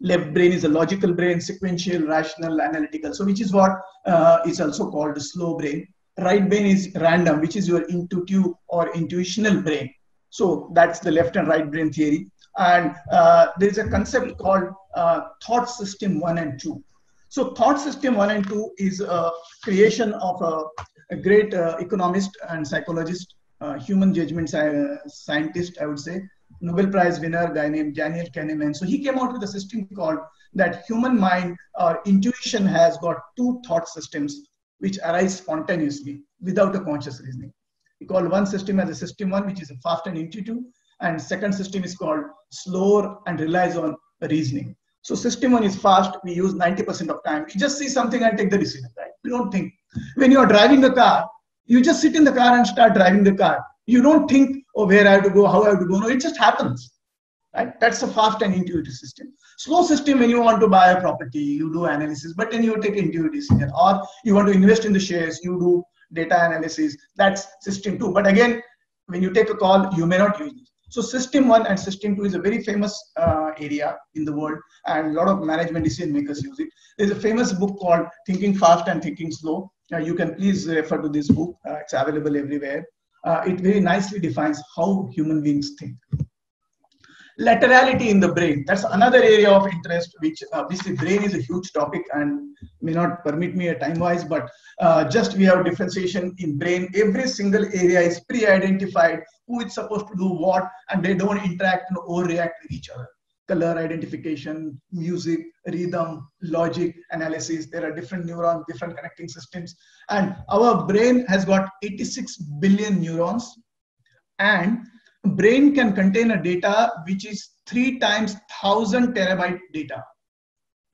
left brain is a logical brain sequential rational analytical so which is what uh, is also called slow brain right brain is random which is your intuitive or intuitional brain so that's the left and right brain theory and uh, there is a concept called uh, thought system 1 and 2 so thought system 1 and 2 is a creation of a, a great uh, economist and psychologist uh, human judgment scientist i would say Nobel Prize winner guy named Daniel Kahneman. So he came out with a system called that human mind or intuition has got two thought systems which arise spontaneously without a conscious reasoning. We call one system as a system one, which is a fast and intuitive, and second system is called slower and relies on reasoning. So system one is fast. We use 90% of time. We just see something and take the decision, right? We don't think. When you are driving the car, you just sit in the car and start driving the car. You don't think, oh, where I have to go, how I have to go. No, it just happens. Right? That's a fast and intuitive system. Slow system, when you want to buy a property, you do analysis, but then you take intuitive decision. Or you want to invest in the shares, you do data analysis. That's system two. But again, when you take a call, you may not use it. So system one and system two is a very famous uh, area in the world, and a lot of management decision makers use it. There's a famous book called Thinking Fast and Thinking Slow. Uh, you can please refer to this book. Uh, it's available everywhere uh, it very nicely defines how human beings think. Laterality in the brain, that's another area of interest, which obviously brain is a huge topic and may not permit me a time-wise, but uh, just we have differentiation in brain. Every single area is pre-identified, who is supposed to do what, and they don't interact and overreact with each other color identification, music, rhythm, logic, analysis. There are different neurons, different connecting systems. And our brain has got 86 billion neurons. And brain can contain a data which is three times 1000 terabyte data.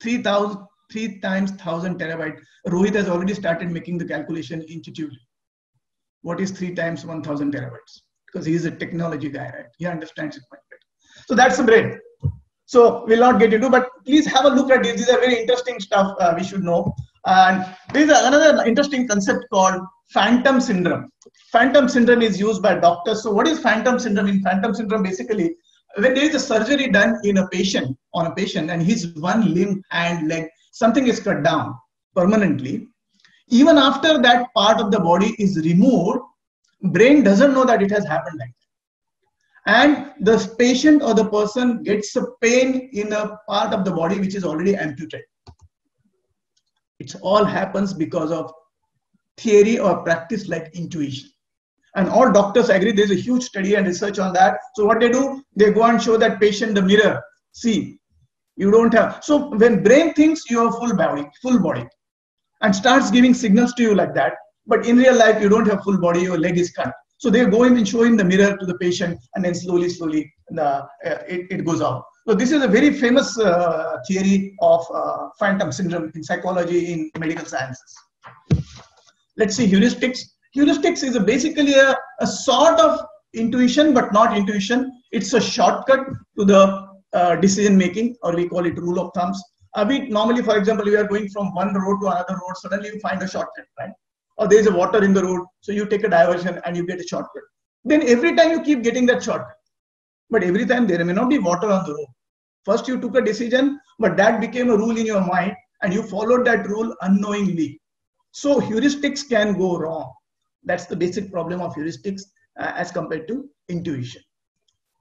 3000 three times 1000 terabyte. Rohit has already started making the calculation intuitively. What is three times 1000 terabytes? Because he is a technology guy, right? He understands it much better. So that's the brain. So we'll not get into, but please have a look at this. These are very interesting stuff uh, we should know. And there is another interesting concept called phantom syndrome. Phantom syndrome is used by doctors. So what is phantom syndrome? In phantom syndrome, basically, when there is a surgery done in a patient, on a patient, and his one limb, and leg, something is cut down permanently, even after that part of the body is removed, brain doesn't know that it has happened like that and the patient or the person gets a pain in a part of the body which is already amputated. It all happens because of theory or practice like intuition. And all doctors agree there's a huge study and research on that. So what they do, they go and show that patient the mirror. See, you don't have. So when brain thinks, you have full body, full body. and starts giving signals to you like that. But in real life, you don't have full body, your leg is cut. So they go in and show in the mirror to the patient, and then slowly, slowly, uh, it, it goes out. So this is a very famous uh, theory of uh, phantom syndrome in psychology in medical sciences. Let's see heuristics. Heuristics is a basically a, a sort of intuition, but not intuition. It's a shortcut to the uh, decision making, or we call it rule of thumbs. Uh, we normally, for example, we are going from one road to another road. Suddenly, you find a shortcut, right? Or there is a water in the road, so you take a diversion and you get a shortcut. Then every time you keep getting that shortcut, but every time there may not be water on the road. First, you took a decision, but that became a rule in your mind, and you followed that rule unknowingly. So heuristics can go wrong. That's the basic problem of heuristics uh, as compared to intuition.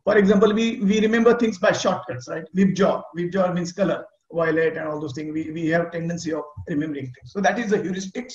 For example, we, we remember things by shortcuts, right? VIBGYOR. VIBGYOR means color, violet, and all those things. We, we have tendency of remembering things. So that is the heuristics.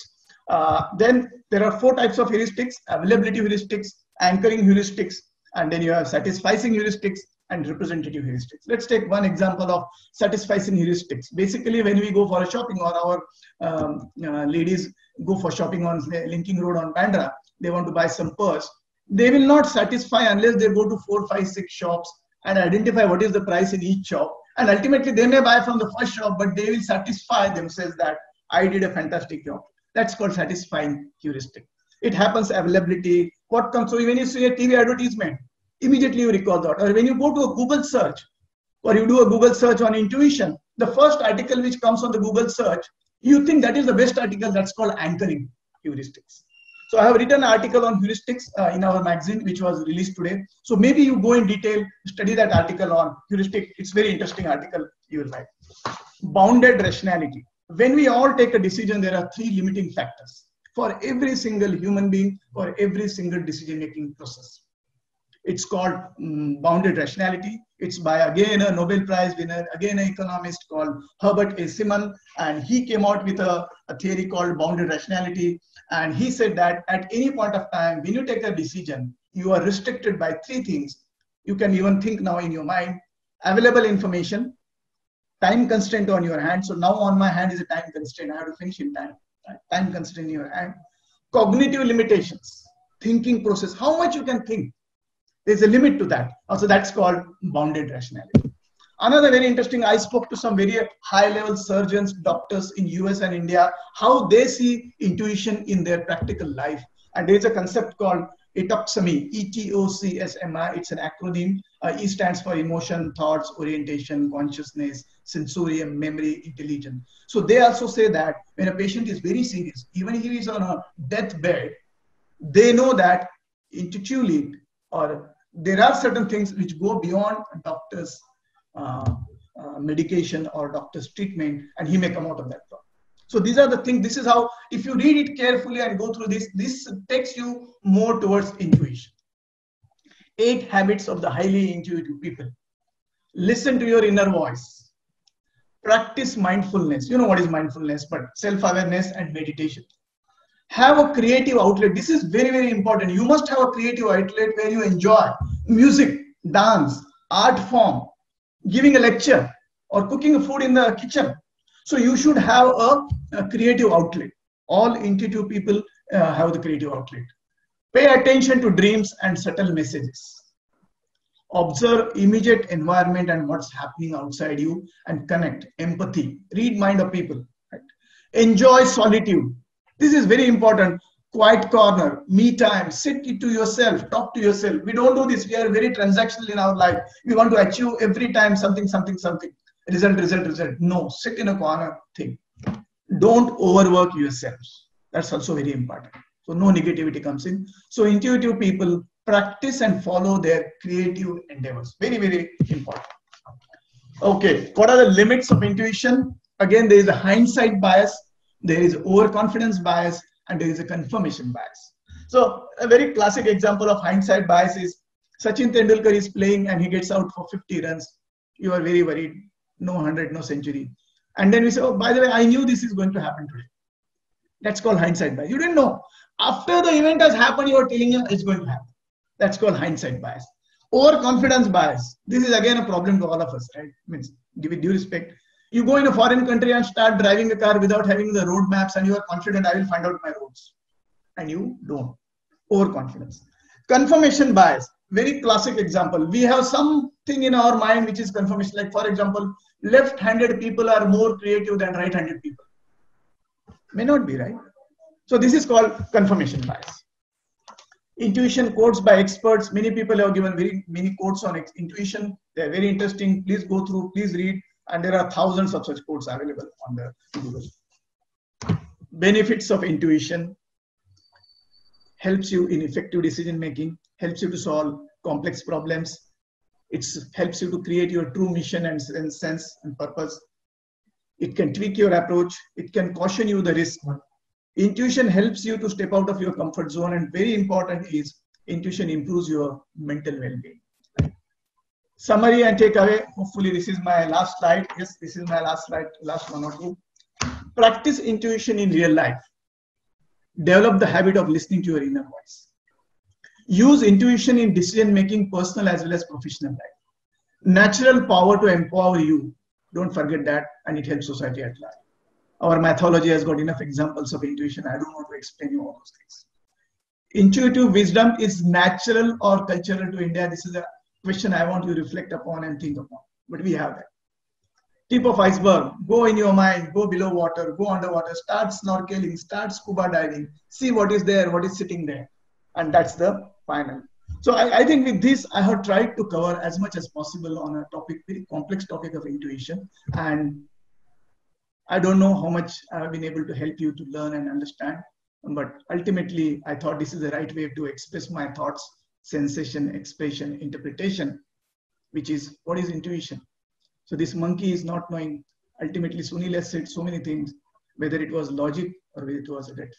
Uh, then there are four types of heuristics, availability heuristics, anchoring heuristics, and then you have satisficing heuristics and representative heuristics. Let's take one example of satisficing heuristics. Basically, when we go for a shopping or our um, uh, ladies go for shopping on Linking Road on Bandra, they want to buy some purse they will not satisfy unless they go to four, five, six shops and identify what is the price in each shop. And ultimately, they may buy from the first shop, but they will satisfy themselves that I did a fantastic job. That's called satisficing heuristic. It happens availability. What comes? So when you see a TV advertisement, immediately you recall that. Or when you go to a Google search, or you do a Google search on intuition, the first article which comes on the Google search, you think that is the best article. That's called anchoring heuristics. So I have written an article on heuristics uh, in our magazine, which was released today. So maybe you go in detail, study that article on heuristic. It's very interesting article you will like. Bounded rationality. When we all take a decision, there are three limiting factors for every single human being, for every single decision-making process. It's called um, bounded rationality. It's by again a Nobel Prize winner, again an economist called Herbert A. Simon, and he came out with a, a theory called bounded rationality. And he said that at any point of time, when you take a decision, you are restricted by three things. You can even think now in your mind available information, time constraint on your hand. So now on my hand is a time constraint. I have to finish in time. Time constraint in your hand. Cognitive limitations, thinking process, how much you can think. There's a limit to that. Also, that's called bounded rationality. Another very interesting, I spoke to some very high level surgeons, doctors in US and India, how they see intuition in their practical life. And there's a concept called ETOCSMI, E-T-O-C-S-M-I, it's an acronym. Uh, e stands for emotion, thoughts, orientation, consciousness, sensorium, memory, intelligence. So they also say that when a patient is very serious, even if he is on a deathbed, they know that intuitively or there are certain things which go beyond doctor's uh, uh, medication or doctor's treatment, and he may come out of that problem. So these are the things. This is how, if you read it carefully and go through this, this takes you more towards intuition. Eight habits of the highly intuitive people. Listen to your inner voice. Practice mindfulness. You know what is mindfulness, but self-awareness and meditation. Have a creative outlet. This is very, very important. You must have a creative outlet where you enjoy music, dance, art form, giving a lecture or cooking food in the kitchen. So you should have a, a creative outlet. All intuitive people uh, have the creative outlet. Pay attention to dreams and subtle messages. Observe immediate environment and what's happening outside you and connect. Empathy. Read mind of people. Right? Enjoy solitude. This is very important quiet corner, me time, sit to yourself, talk to yourself. We don't do this. We are very transactional in our life. We want to achieve every time something, something, something. Result, result, result. No, sit in a corner, think. Don't overwork yourselves. That's also very important. So no negativity comes in. So intuitive people practice and follow their creative endeavors. Very, very important. Okay, what are the limits of intuition? Again, there is a hindsight bias, there is overconfidence bias, and there is a confirmation bias. So a very classic example of hindsight bias is Sachin Tendulkar is playing and he gets out for 50 runs. You are very worried. No 100, no century. And then we say, oh, by the way, I knew this is going to happen today. That's called hindsight bias. You didn't know. After the event has happened, you are telling him it's going to happen. That's called hindsight bias. Overconfidence bias. This is again a problem to all of us, right? Means, give it due respect. You go in a foreign country and start driving a car without having the road maps, and you are confident I will find out my roads. And you don't. Overconfidence. Confirmation bias. Very classic example. We have something in our mind which is confirmation. Like, for example, left handed people are more creative than right handed people. May not be right. So, this is called confirmation bias. Intuition quotes by experts. Many people have given very many quotes on intuition. They're very interesting. Please go through, please read and there are thousands of such quotes available on the Google. Benefits of intuition helps you in effective decision making, helps you to solve complex problems. It helps you to create your true mission and, and sense and purpose. It can tweak your approach. It can caution you the risk. Intuition helps you to step out of your comfort zone. And very important is intuition improves your mental well-being summary and takeaway. Hopefully, this is my last slide. Yes, this is my last slide, last one or two. Practice intuition in real life. Develop the habit of listening to your inner voice. Use intuition in decision making, personal as well as professional life. Natural power to empower you. Don't forget that, and it helps society at large. Our mythology has got enough examples of intuition. I don't want to explain you all those things. Intuitive wisdom is natural or cultural to India. This is a question I want you to reflect upon and think upon. But we have that. Tip of iceberg. Go in your mind, go below water, go underwater, start snorkeling, start scuba diving, see what is there, what is sitting there. And that's the final. So I, I think with this, I have tried to cover as much as possible on a topic, very complex topic of intuition. And I don't know how much I have been able to help you to learn and understand. But ultimately, I thought this is the right way to express my thoughts sensation, expression, interpretation, which is what is intuition. So this monkey is not knowing. Ultimately, Sunil has said so many things, whether it was logic or whether it was a debt.